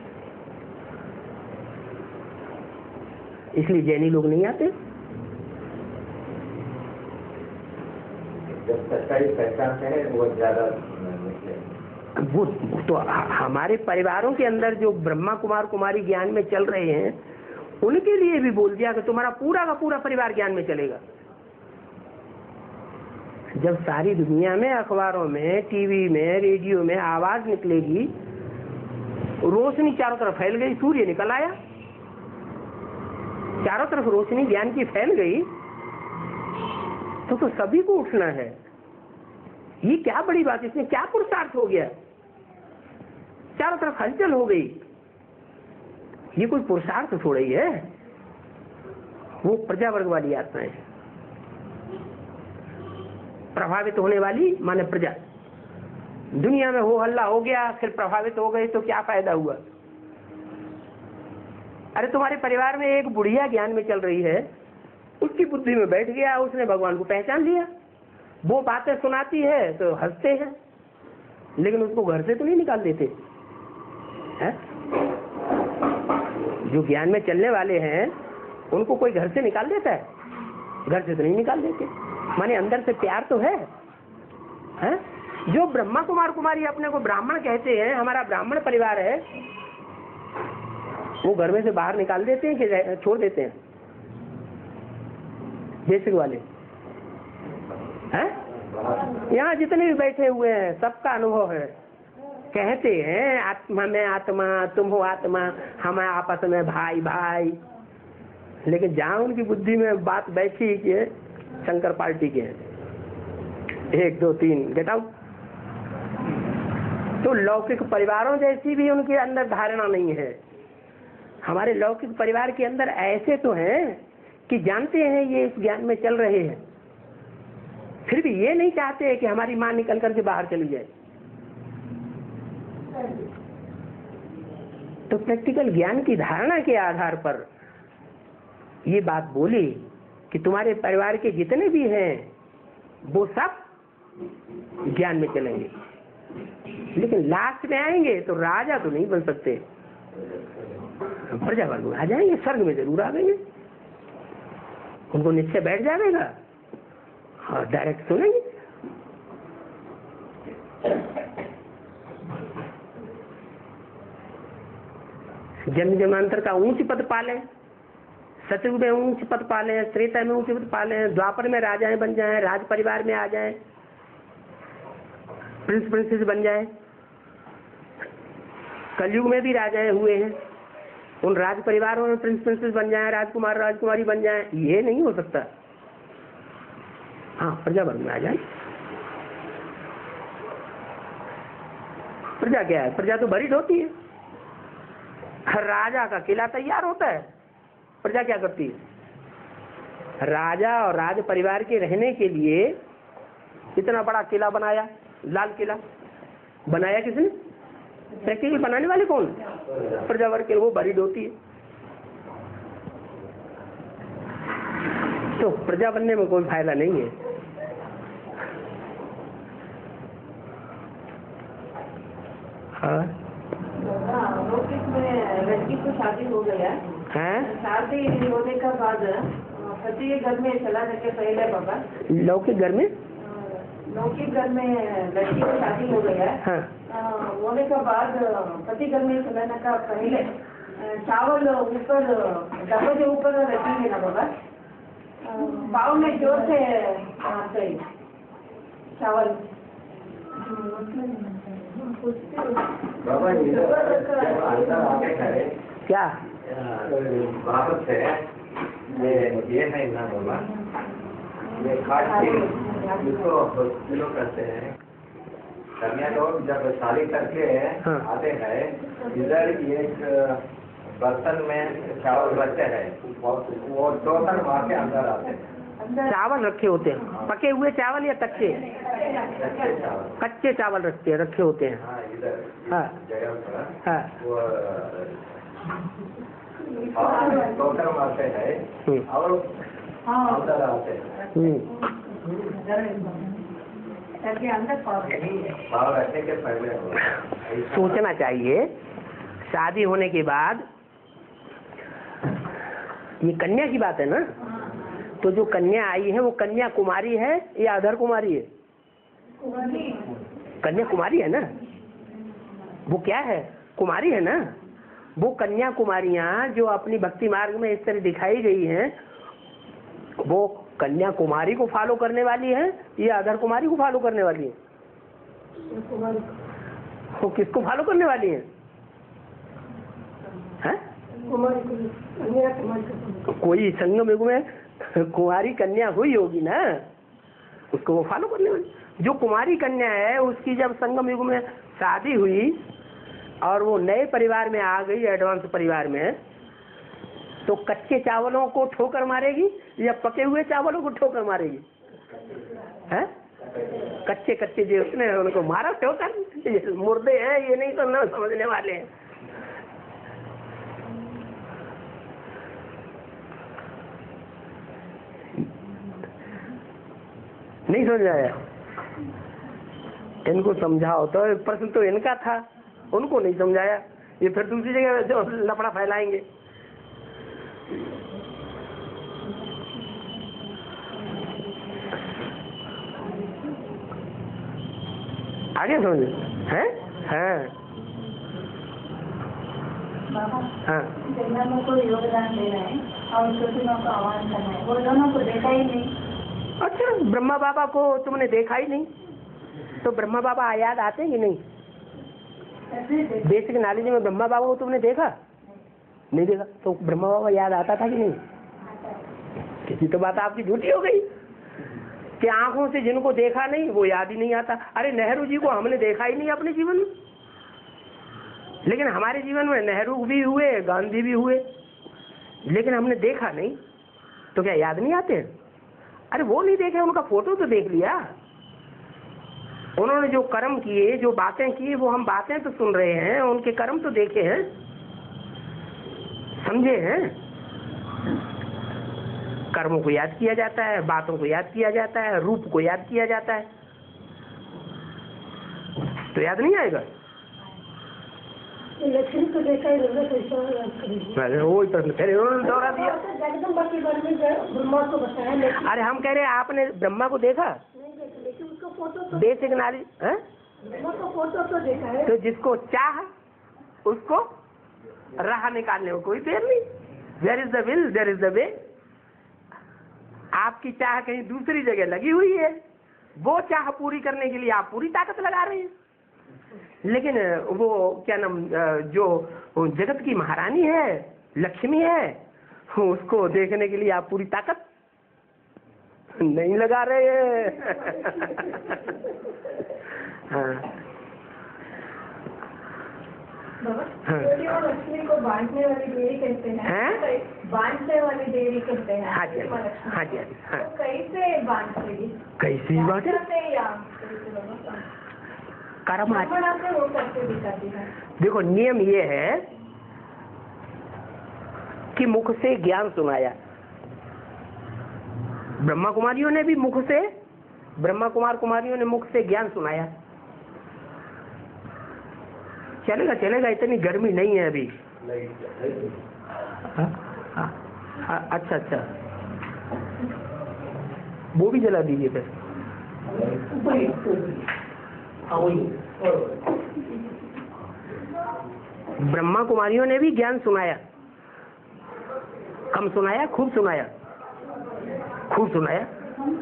इसलिए जैनी लोग नहीं आते। जब सच्चाई पहचानते हैं वो ज़्यादा वो वो तो हमारे परिवारों के अंदर जो ब्रह्मा कुमार कुमारी ज्ञान में चल रहे हैं, उनके लिए भी बोल दिया कि तुम्हारा पूरा का पूरा परिवार ज्ञान में चलेगा। जब सारी दुनिया में, अखबारों में, टीवी में, रेडियो में आवाज़ निकलेगी, रोशनी चारों तरफ़ फैल गई, सूर्य निकल आया। चारों तरफ़ रोशनी ज्ञान की फैल गई तो तो सभी को उठना है। ये क्या बड़ी बात इसमें क्या पुरुषार्थ हो गया? चारों तरफ़ हलचल हो गई। ये कोई पुरुषार्थ थोड़ा ही है। वो प्रजा वर्ग वाली हैं। प्रभावित होने वाली माने प्रजा। दुनिया में हो हल्ला हो गया, फिर प्रभावित हो गए तो क्या फ़ायदा हुआ? अरे तुम्हारे परिवार में एक बुढ़िया ज्ञान में चल रही है। उसकी बुद्धि में बैठ गया, उसने भगवान को पहचान लिया। वो बातें सुनाती है तो हँसते हैं, लेकिन उसको घर से तो नहीं निकाल देते। है? जो ज्ञान में चलने वाले हैं, उनको कोई घर से निकाल देता है? घर से तो नहीं निकाल देते। माने अंदर से प्यार तो है। हैं? जो ब्रह्मा कुमार कुमारी अपने को ब्राह्मण कहते हैं, हमारा ब्राह्मण परिवार है, वो घर में से बाहर निकाल देते हैं कि छोड़ देते हैं। बेसिक वाले। हैं? यहाँ जितने भी बैठे हुए हैं, सबका अनुभव है। कहते हैं, आत्मा में आत्मा, तुम हो आत्मा, हम आपस में भाई भाई। लेकिन जहाँ उनकी बुद्धि में बात बैठी कि शंकर पार्टी के हैं। एक, दो, तीन गेट आउट तो लौकिक परिवारों जैसी भी उनके अंदर धारणा नहीं है। हमारे लौकिक परिवार के अंदर ऐसे तो हैं कि जानते हैं ये इस ज्ञान में चल रहे हैं। फिर भी ये नहीं चाहते हैं कि हमारी माँ निकल करके बाहर चली जाए। तो प्रैक्टिकल ज्ञान की धारणा के आधार पर ये बात बोली कि तुम्हारे परिवार के जितने भी हैं, वो सब ज्ञान में चलेंगे। लेकिन लास्ट में आएँगे तो राजा तो नहीं बन सकते। प्रजा वर्ग में आ जाएँगे, स्वर्ग में ज़रूर आ गएँगे उनको निश्चय बैठ जाएगा? और डायरेक्ट सुनेंगे। जन्म जन्मांतर का ऊंच पद पाले सतयुग में ऊंच पद पाले, त्रेता में ऊंच पद पाले, द्वापर में राजाएँ बन जाएँ राज परिवार में आ जाएँ प्रिंस प्रिंसेस बन जाएँ। कलयुग में भी राजाएँ हुए हैं। उन राज परिवारों में प्रिंस प्रिंसेस बन जाए, राजकुमार, राजकुमारी बन जाए, ये नहीं हो सकता। हाँ प्रजा वर्ग में आ जाए। प्रजा क्या है? प्रजा तो बरिड होती है। हर राजा का किला तैयार होता है। प्रजा क्या करती है? राजा और राज परिवार के रहने के लिए इतना बड़ा किला बनाया, लाल किला। बनाया किसने? प्रैक्टिकल बनाने वाले कौन? प्रजावर के वो बरीड होती है। तो प्रजा बनने में कोई फ़ायदा नहीं है। हाँ। लड़की को शादी हो? गया हैं शादी होने का बाद पति के घर में चला जाके पहले बाबा लौकिक घर में? लौकिक घर में लड़की को शादी हो गया हाँ। अ, होने का बाद पति घर में चलाने का पहले चावल ऊपर डब्बे के ऊपर रखेंगे ना बाबा पाव में ज़ोर से चाहिए चावल बाबा क्या भारत है ये ये है ना बाबा ये खाट के जिसको हॉस्पिटलों करते हैं कन्या लोग जब शादी करके हाँ। आते हैं इधर एक बर्तन में चावल रखते हैं। वो टोटल वहाँ के अंदर आते हैं। चावल रखे होते हैं। पके हुए चावल या कच्चे? कच्चे चावल। रखते हैं रखे होते हैं। हाँ इधर हाँ। हाँ। हाँ, हैं। हम्म, और सोचना चाहिए शादी होने के बाद ये कन्या की बात है ना? तो जो कन्या आई है वो कन्या कुमारी है या अधर कुमारी है? कन्या कुमारी है ना? वो क्या है? कुमारी है ना? वो कन्या कुमारियाँ जो अपनी भक्ति मार्ग में इस तरह दिखाई गई हैं वो कन्या कुमारी को फॉलो करने वाली है? या अधर कुमारी को फॉलो करने वाली है। वो किसको फॉलो करने वाली है? कुमारी कोई संगम युग में कुमारी कन्या हुई होगी ना? उसको वो फॉलो करने वाली जो कुमारी कन्या है, उसकी जब संगम युग में शादी हुई, और वो नए परिवार में आ गई एडवांस परिवार में तो कच्चे चावलों को ठोकर मारेगी या पके हुए चावलों को ठोकर मारेगी? हैं? कच्चे कच्चे जो उसने उनको मारा, ठोकर? मुर्दे हैं, ये नहीं तो न समझने वाले हैं। नहीं समझ आया? इनको समझाओ तो प्रश्न तो इनका था। उनको नहीं समझाया। ये फिर दूसरी जगह लफड़ा फैलाएँगे। आगे समझ हैं? हाँ। हाँ। अच्छा ब्रह्मा बाबा को तुमने देखा ही नहीं। तो ब्रह्मा बाबा याद आते हैं नहीं? बेसिक नॉलेज में ब्रह्मा बाबा को तुमने देखा? नहीं देखा? तो ब्रह्मा बाबा याद आता था कि नहीं? किसी तो बात आपकी झूठी हो गई। कि आँखों से जिनको देखा नहीं, वो याद ही नहीं आता। अरे नेहरू जी को हमने देखा ही नहीं अपने जीवन में। लेकिन हमारे जीवन में नेहरू भी हुए, गांधी भी हुए। लेकिन हमने देखा नहीं। तो क्या याद नहीं आते? अरे वो नहीं देखे, उनका फ़ोटो तो देख लिया। उन्होंने जो कर्म किए, जो बातें की वो हम बातें तो सुन रहे हैं, उनके कर्म तो देखे हैं। समझे हैं। कर्मों को याद किया जाता है बातों को याद किया जाता है रूप को याद किया जाता है। तो याद नहीं आएगा? को देखा अरे प्रश्न फिर इन्होंने दोहरा दिया। अरे हम कह रहे हैं आपने ब्रह्मा को देखा? नहीं देखा लेकिन उसका फ़ोटो तो बेसिक फ़ोटो तो देखा है। तो जिसको चाह उसको राह निकालने में कोई देर नहीं। There is the will there is the way आपकी चाह कहीं दूसरी जगह लगी हुई है। वो चाह पूरी करने के लिए आप पूरी ताकत लगा रहे हैं। लेकिन वो, क्या नाम, जो जगत की महारानी है, लक्ष्मी है, उसको देखने के लिए आप पूरी ताकत नहीं लगा रहे हैं। हाँ बाबा, हाँ। छोटी और लक्ष्मी को बांटने वाली देवी कहते हैं। हैं? कहते हैं। हाँ जी हाँ जी हाँ तो कैसे कैसे? कर्म हैं। देखो नियम ये है कि मुख से ज्ञान सुनाया। ब्रह्मा कुमारियों ने भी मुख से ब्रह्मा कुमार कुमारियों ने मुख से ज्ञान सुनाया। चलेगा चलेगा इतनी गर्मी नहीं है अभी। हाँ? हाँ, हाँ, अच्छा अच्छा। वो भी जला दीजिए फिर। ब्रह्मा कुमारियों ने भी ज्ञान सुनाया। कम सुनाया खूब सुनाया। खूब सुनाया।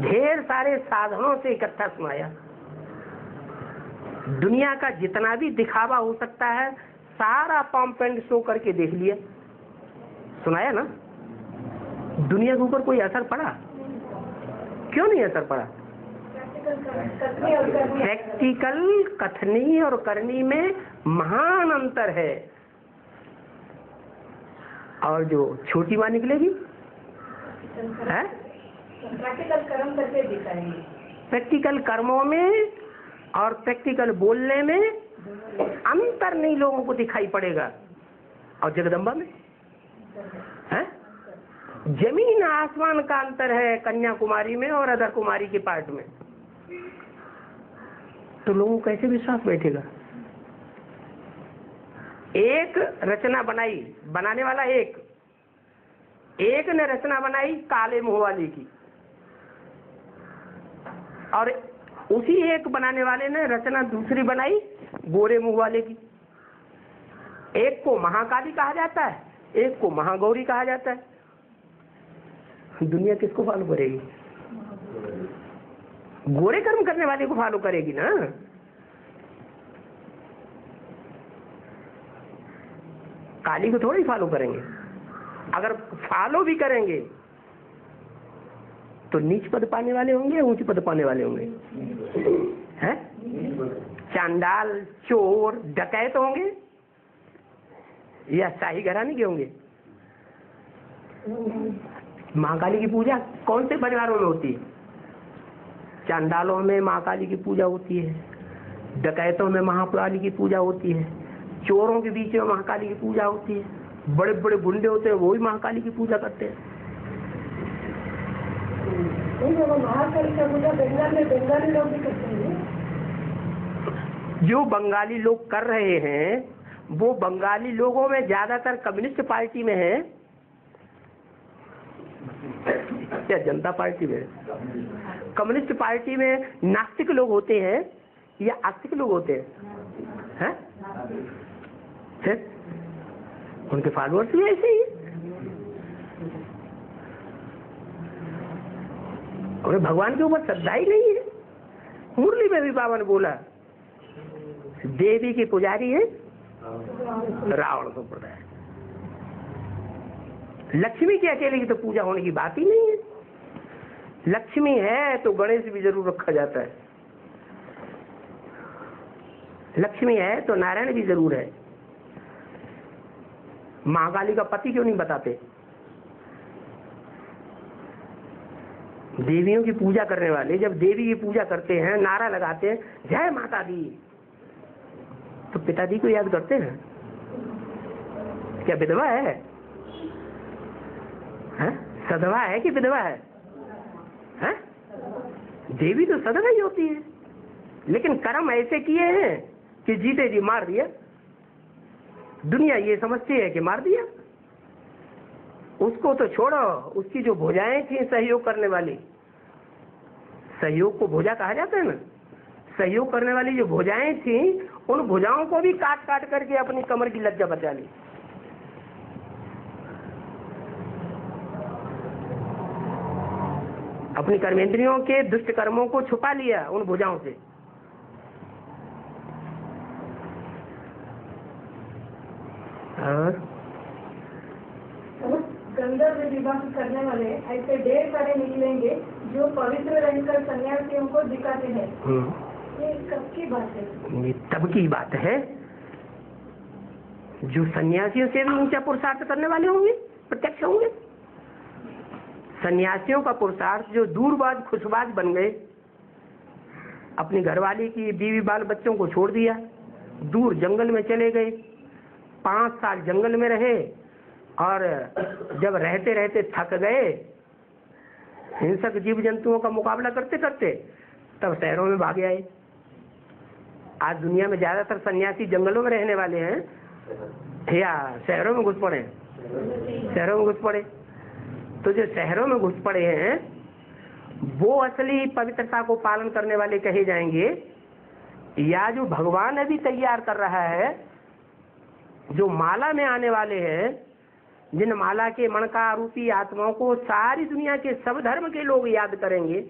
ढेर सारे साधनों से इकट्ठा सुनाया। दुनिया का जितना भी दिखावा हो सकता है सारा पम्प एंड शो करके देख लिया सुनाया ना? दुनिया के ऊपर कोई असर पड़ा? क्यों नहीं असर पड़ा? प्रैक्टिकल कथनी और करनी में महान अंतर है। और जो छोटी माँ निकलेगी? है? प्रैक्टिकल कर्म करके दिखाएँगे। प्रैक्टिकल कर्मों में और प्रैक्टिकल बोलने में अंतर नहीं लोगों को दिखाई पड़ेगा। और जगदम्बा में? है? ज़मीन आसमान का अंतर है कन्याकुमारी में और अदर कुमारी के पार्ट में। तो लोगों को कैसे विश्वास बैठेगा? एक रचना बनाई, बनाने वाला एक। एक ने रचना बनाई काले मुँह वाली की। और उसी एक बनाने वाले ने रचना दूसरी बनाई, गोरे मुँह वाले की। एक को महाकाली कहा जाता है, एक को महागौरी कहा जाता है। दुनिया किसको फॉलो करेगी? गोरे कर्म करने वाले को फॉलो करेगी ना। काली को थोड़ी फॉलो करेंगे। अगर फॉलो भी करेंगे तो नीच पद पाने वाले होंगे, ऊंच पद पाने वाले होंगे? हैं? चांडाल, चोर, डकैत होंगे? या शाही घराने के होंगे? महाकाली की पूजा कौन से परिवारों में होती है? चांडालों में महाकाली की पूजा होती है, डकैतों में महाकाली की पूजा होती है, चोरों के बीच में महाकाली की पूजा होती है बड़े बड़े गुंडे होते हैं, वो भी महाकाली की पूजा करते हैं। जो बंगाली लोग कर रहे हैं, वो बंगाली लोगों में ज़्यादातर कम्युनिस्ट पार्टी में है। या जनता पार्टी में? कम्युनिस्ट पार्टी में नास्तिक लोग होते हैं या आस्तिक लोग होते हैं? हैं? उनके फॉलोअर्स भी ऐसे ही। उन्हें भगवान के ऊपर श्रद्धा ही नहीं है। मुरली में भी बाबा ने बोला, देवी की पुजारी है रावण संप्रदाय लक्ष्मी की अकेले की तो पूजा होने की बात ही नहीं है। लक्ष्मी है तो गणेश भी ज़रूर रखा जाता है। लक्ष्मी है तो नारायण भी ज़रूर है। महाकाली का पति क्यों नहीं बताते? देवियों की पूजा करने वाले जब देवी की पूजा करते हैं, नारा लगाते हैं, जय माता दी। तो पिताजी को याद करते हैं? क्या विधवा है? हैं? सधवा है कि विधवा है? हैं? देवी तो सदवा ही होती है। लेकिन कर्म ऐसे किए हैं कि जीते जी मार दिया। दुनिया ये समझती है कि मार दिया। उसको तो छोड़ो, उसकी जो भुजाएँ थी सहयोग करने वाली। सहयोग को भुजा कहा जाता है ना? सहयोग करने वाली जो भुजाएँ थी, उन भुजाओं को भी काट काट करके अपनी कमर की लज्जा बचा ली। अपनी कर्मेंद्रियों के दुष्ट कर्मों को छुपा लिया उन भुजाओं से। और गंधर्व विवाह करने वाले ऐसे ढेर सारे निकलेंगे जो पवित्र रहकर सन्यासियों को दिखाते हैं। हम्म, ये कब की बात है। ये तब की बात है। जो सन्यासियों से भी ऊँचा पुरुषार्थ करने वाले होंगे प्रत्यक्ष होंगे। सन्यासियों का पुरुषार्थ जो दूरबाज खुशबाज बन गए अपनी घरवाली की बीवी बाल बच्चों को छोड़ दिया दूर जंगल में चले गए पाँच साल जंगल में रहे और जब रहते रहते थक गए, हिंसक जीव जंतुओं का मुकाबला करते करते तब शहरों में भागे आए। आज दुनिया में ज़्यादातर सन्यासी जंगलों में रहने वाले हैं। या शहरों में घुस पड़े शहरों में घुस पड़े। तो जो शहरों में घुस पड़े हैं, वो असली पवित्रता को पालन करने वाले कहे जाएँगे, या जो भगवान अभी तैयार कर रहा है, जो माला में आने वाले हैं जिन माला के मणका रूपी आत्माओं को सारी दुनिया के सब धर्म के लोग याद करेंगे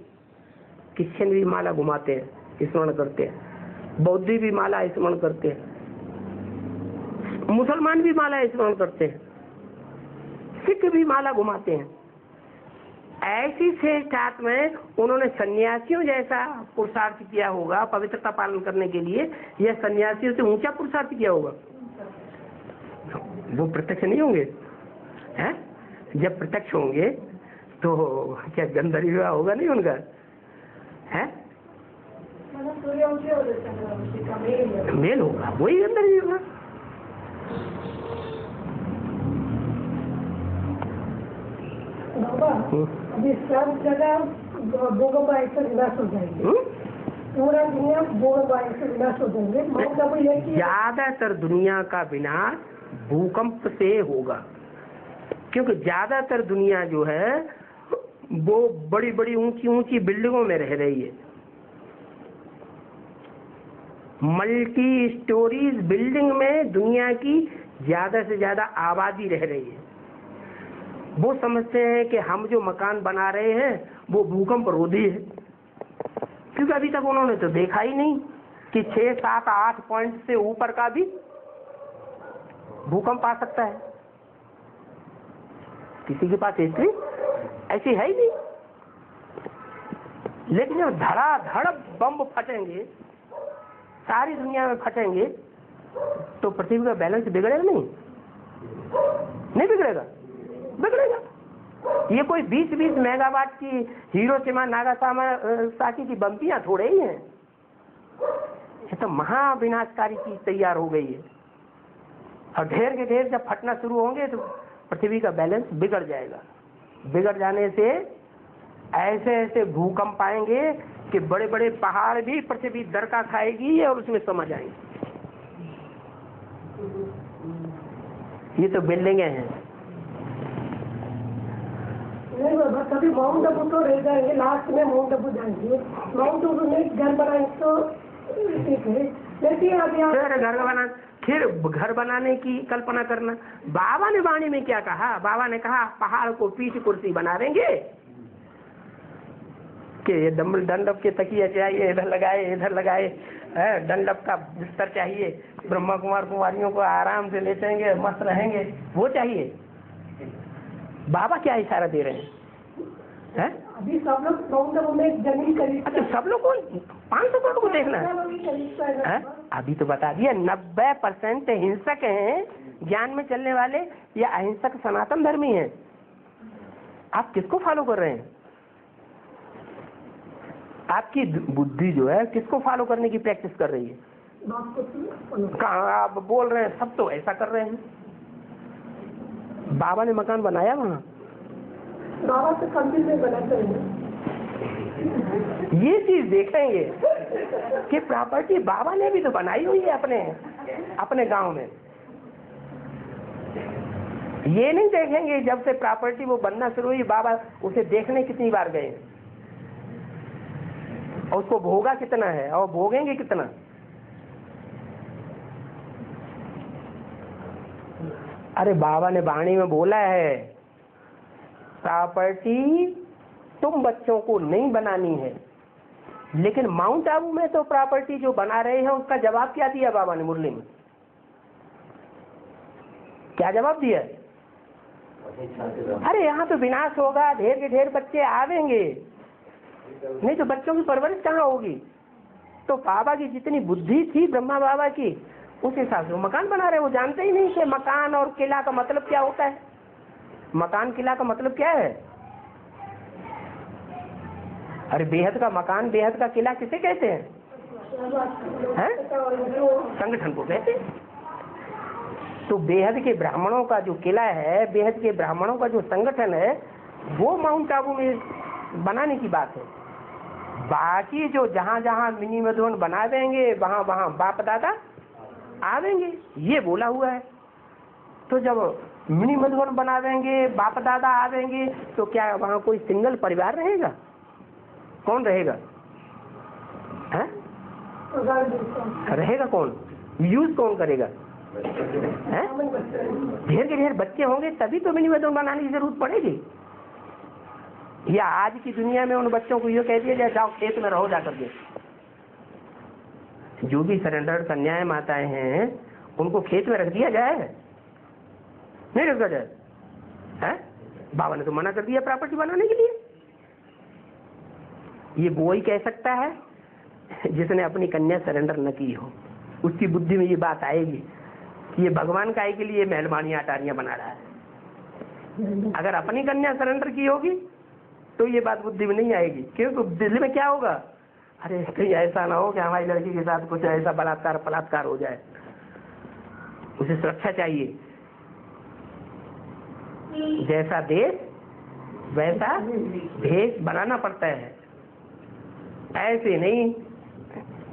क्रिश्चियन भी माला घुमाते हैं स्मरण करते हैं? बौद्धी भी माला स्मरण करते हैं। मुसलमान भी माला स्मरण करते हैं। सिख भी माला घुमाते हैं। ऐसी श्रेष्ठ आत्माएँ उन्होंने सन्यासियों जैसा पुरुषार्थ किया होगा पवित्रता पालन करने के लिए। या सन्यासियों से ऊँचा पुरुषार्थ किया होगा। वो प्रत्यक्ष नहीं होंगे? हैं? जब प्रत्यक्ष होंगे तो क्या गंधर्व विवाह होगा नहीं उनका? है? मतलब मेल होगा वही गंधर्व विवाह। हम्म, अभी सब जगह भूकंप से विनाश हो जाएँगे। हम्म? पूरा दुनिया से विनाश हो जाएँगे। ही। ज़्यादातर दुनिया का विनाश भूकंप से होगा। क्योंकि ज़्यादातर दुनिया जो है, वो बड़ी बड़ी ऊँची ऊँची बिल्डिंगों में रह रही है। मल्टी स्टोरीज बिल्डिंग में दुनिया की ज़्यादा से ज़्यादा आबादी रह रही है। वो समझते हैं कि हम जो मकान बना रहे हैं, वो भूकंप रोधी है। क्योंकि अभी तक उन्होंने तो देखा ही नहीं कि छह, सात, आठ पॉइंट से ऊपर का भी भूकंप आ सकता है। किसी के पास हिस्ट्री ऐसी है ही नहीं। लेकिन जब धड़ाधड़ बम फटेंगे, सारी दुनिया में फटेंगे तो पृथ्वी का बैलेंस बिगड़ेगा नहीं। नहीं बिगड़ेगा। बिगड़ेगा। ये कोई 20-20 मेगावाट की हीरो हीरोशिमा नागासाकी की बम्पियाँ थोड़े ही हैं। ये तो महाविनाशकारी चीज़ तैयार हो गई है। और ढेर के ढेर जब फटना शुरू होंगे तो पृथ्वी का बैलेंस बिगड़ जाएगा। बिगड़ जाने से ऐसे ऐसे भूकंप आएँगे कि बड़े बड़े पहाड़ भी पृथ्वी दरका खाएगी और उसमें समझ आएँगे ये तो बिल्डिंगे हैं। नहीं बाबा कभी माउंट आबू तो रह जाएँगे लास्ट में माउंट आबू जाएँगे। माउंट आबू में घर बनाएँगे तो ठीक है। लेकिन अभी घर बना फिर घर बनाने की कल्पना करना। बाबा ने वाणी में क्या कहा? बाबा ने कहा, पहाड़ को पीठ कुर्सी बना देंगे। कि ये डम्बल डंडप के तकिया चाहिए इधर लगाए इधर लगाए। है, डंडप का बिस्तर चाहिए। ब्रह्मा कुमार कुमारियों को आराम से ले लेटेंगे, मस्त रहेंगे। वो चाहिए। बाबा क्या इशारा दे रहे हैं? हैं? अभी सब लोग अच्छा सब लोग पाँच सौ करोड़ को देखना है? है? अभी तो बता दिया नब्बे परसेंट हिंसक हैं ज्ञान में चलने वाले या अहिंसक सनातन धर्मी हैं। आप किसको फॉलो कर रहे हैं? आपकी बुद्धि जो है किसको फॉलो करने की प्रैक्टिस कर रही है? सुनो। कहाँ आप बोल रहे हैं? सब तो ऐसा कर रहे हैं। बाबा ने मकान बनाया वहाँ? बाबा से कंप्यूटर ये चीज़ देखेंगे कि प्रॉपर्टी बाबा ने भी तो बनाई हुई है अपने अपने गाँव में। ये नहीं देखेंगे जब से प्रॉपर्टी वो बनना शुरू हुई, बाबा उसे देखने कितनी बार गए। और उसको भोगा कितना है, और भोगेंगे कितना? अरे बाबा ने वाणी में बोला है प्रॉपर्टी तुम बच्चों को नहीं बनानी है। लेकिन माउंट आबू में तो प्रॉपर्टी जो बना रहे हैं, उसका जवाब क्या दिया बाबा ने मुरली में? क्या जवाब दिया? अरे यहाँ तो विनाश होगा, ढेर के ढेर बच्चे आवेंगे। नहीं तो बच्चों की परवरिश कहाँ होगी? तो बाबा की जितनी बुद्धि थी ब्रह्मा बाबा की, उस हिसाब से वो मकान बना रहे वो जानते ही नहीं कि मकान और किला का मतलब क्या होता है। मकान किला का मतलब क्या है? अरे बेहद का मकान, बेहद का किला किसे कहते हैं? हैं? संगठन को कहते तो बेहद के ब्राह्मणों का जो किला है, बेहद के ब्राह्मणों का जो संगठन है, वो माउंट आबू में बनाने की बात है। बाकी जो जहाँ जहाँ मिनी मधुबन बना देंगे वहाँ वहाँ बाप दादा आवेंगे ये बोला हुआ है। तो जब मिनी मधुबन बना देंगे, बाप दादा आवेंगे तो क्या वहाँ कोई सिंगल परिवार रहेगा? कौन रहेगा? हैं? रहेगा कौन? यूज़ कौन करेगा? ढेर के ढेर बच्चे होंगे, तभी तो मिनी मधुबन बनाने की ज़रूरत पड़ेगी। या आज की दुनिया में उन बच्चों को ये कह दिया जाए, जाओ खेत में रहो जाकर के। जो भी सरेंडर, कन्याएँ, माताएँ हैं, उनको खेत में रख दिया जाए। नहीं रखा जाए। हैं? बाबा ने तो मना कर दिया प्रॉपर्टी बनाने के लिए। ये वो ही कह सकता है, जिसने अपनी कन्या सरेंडर न की हो। उसकी बुद्धि में ये बात आएगी कि ये भगवान काय के लिए मेहरबानियाँ अटारियाँ बना रहा है। अगर अपनी कन्या सरेंडर की होगी तो ये बात बुद्धि में नहीं आएगी। क्योंकि दिल्ली में क्या होगा? अरे, कहीं ऐसा ना हो कि हमारी लड़की के साथ कुछ ऐसा बलात्कार बलात्कार हो जाए। उसे सुरक्षा चाहिए। जैसा देश, वैसा भेष बनाना पड़ता है। ऐसे नहीं।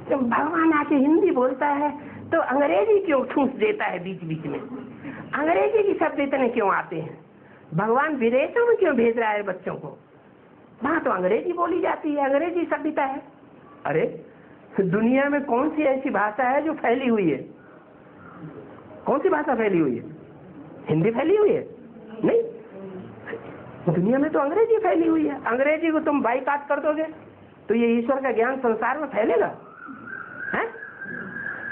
जब भगवान आके हिंदी बोलता है तो अंग्रेज़ी क्यों ठूस देता है बीच बीच में। अंग्रेज़ी की शब्द इतने क्यों आते हैं? भगवान विदेशों में क्यों भेज रहा है बच्चों को? वहाँ तो अंग्रेज़ी बोली जाती है, अंग्रेज़ी सभ्यता है। अरे, दुनिया में कौन सी ऐसी भाषा है जो फैली हुई है? कौन सी भाषा फैली हुई है? हिंदी फैली हुई है? नहीं। दुनिया में तो अंग्रेज़ी फैली हुई है। अंग्रेज़ी को तुम बाईकाट कर दोगे तो ये ईश्वर का ज्ञान संसार में फैलेगा। है?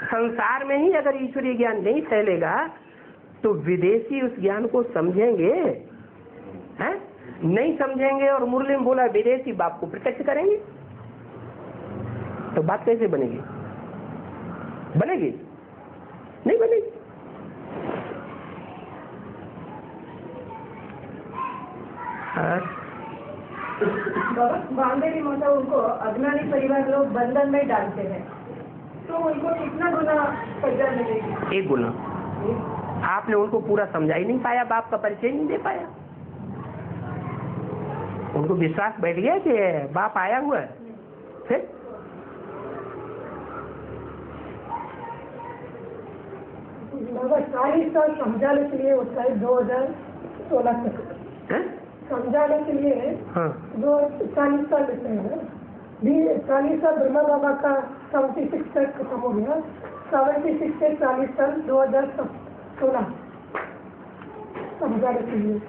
संसार में ही अगर ईश्वरीय ज्ञान नहीं फैलेगा तो विदेशी उस ज्ञान को समझेंगे। हैं? नहीं समझेंगे और मुरली में बोला, विदेशी बाप को प्रत्यक्ष करेंगे। तो बात कैसे बनेगी? बनेगी? नहीं बनेगी। मतलब उनको परिवार लोग बंधन में डालते हैं। तो उनको कितना गुना सजा मिलेगी? एक गुना। आपने उनको पूरा समझा ही नहीं पाया बाप का परिचय नहीं दे पाया। उनको विश्वास बैठ गया कि बाप आया हुआ है। फिर? बाबा चालीस साल समझाने के लिए है दो हज़ार सोलह तक। हैं? समझाने के लिए हाँ। दो चालीस साल लेते हैं भी चालीस साल ब्रह्मा बाबा का सेवेंटी सिक्स तक खत्म हो गया। सेवेंटी सिक्स से चालीस साल दो हज़ार सोलह। समझाने के लिए।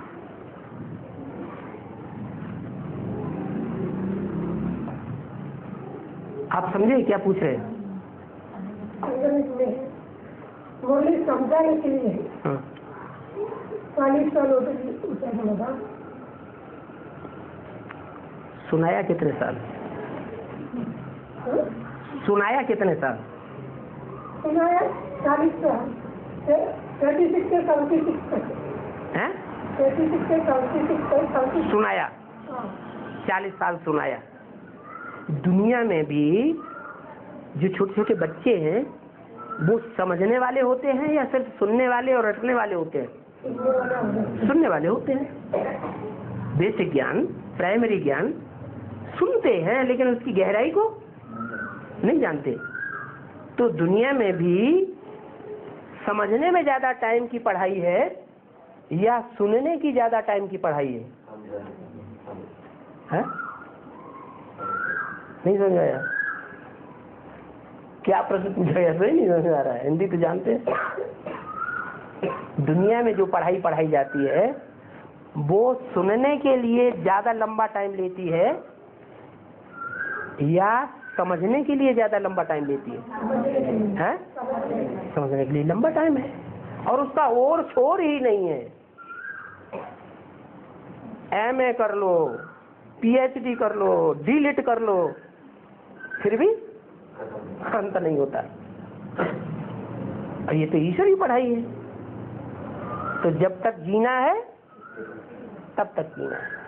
आप समझे क्या पूछ रहे हैं? समझाने के लिए। समझाने के लिए। हाँ। चालीस साल हो गए बोला सुनाया कितने साल? सुनाया कितने साल? सुनाया चालीस साल। थर्टी सिक्स से सेवेंटी सिक्स हैं? सुनाया। चालीस साल सुनाया। दुनिया में भी जो छोटे छोटे बच्चे हैं वो समझने वाले होते हैं या सिर्फ़ सुनने वाले और रटने वाले होते हैं? सुनने वाले होते हैं। बेसिक ज्ञान प्राइमरी ज्ञान सुनते हैं, लेकिन उसकी गहराई को नहीं जानते। तो दुनिया में भी समझने में ज़्यादा टाइम की पढ़ाई है या सुनने की ज़्यादा टाइम की पढ़ाई है? हैं? नहीं समझ आया। क्या प्रश्न पूछा गया? सही नहीं समझ आ रहा है। हिंदी तो जानते हैं। दुनिया में जो पढ़ाई पढ़ाई जाती है, वो सुनने के लिए ज़्यादा लंबा टाइम लेती है या समझने के लिए ज़्यादा लंबा टाइम लेती है? हैं? समझने के लिए लंबा टाइम है। और उसका और छोर ही नहीं है। एम ए कर लो पीएचडी कर लो डी लिट कर लो फिर भी अंत नहीं होता। और ये तो ईश्वरी पढ़ाई है। तो जब तक जीना है तब तक जीना है।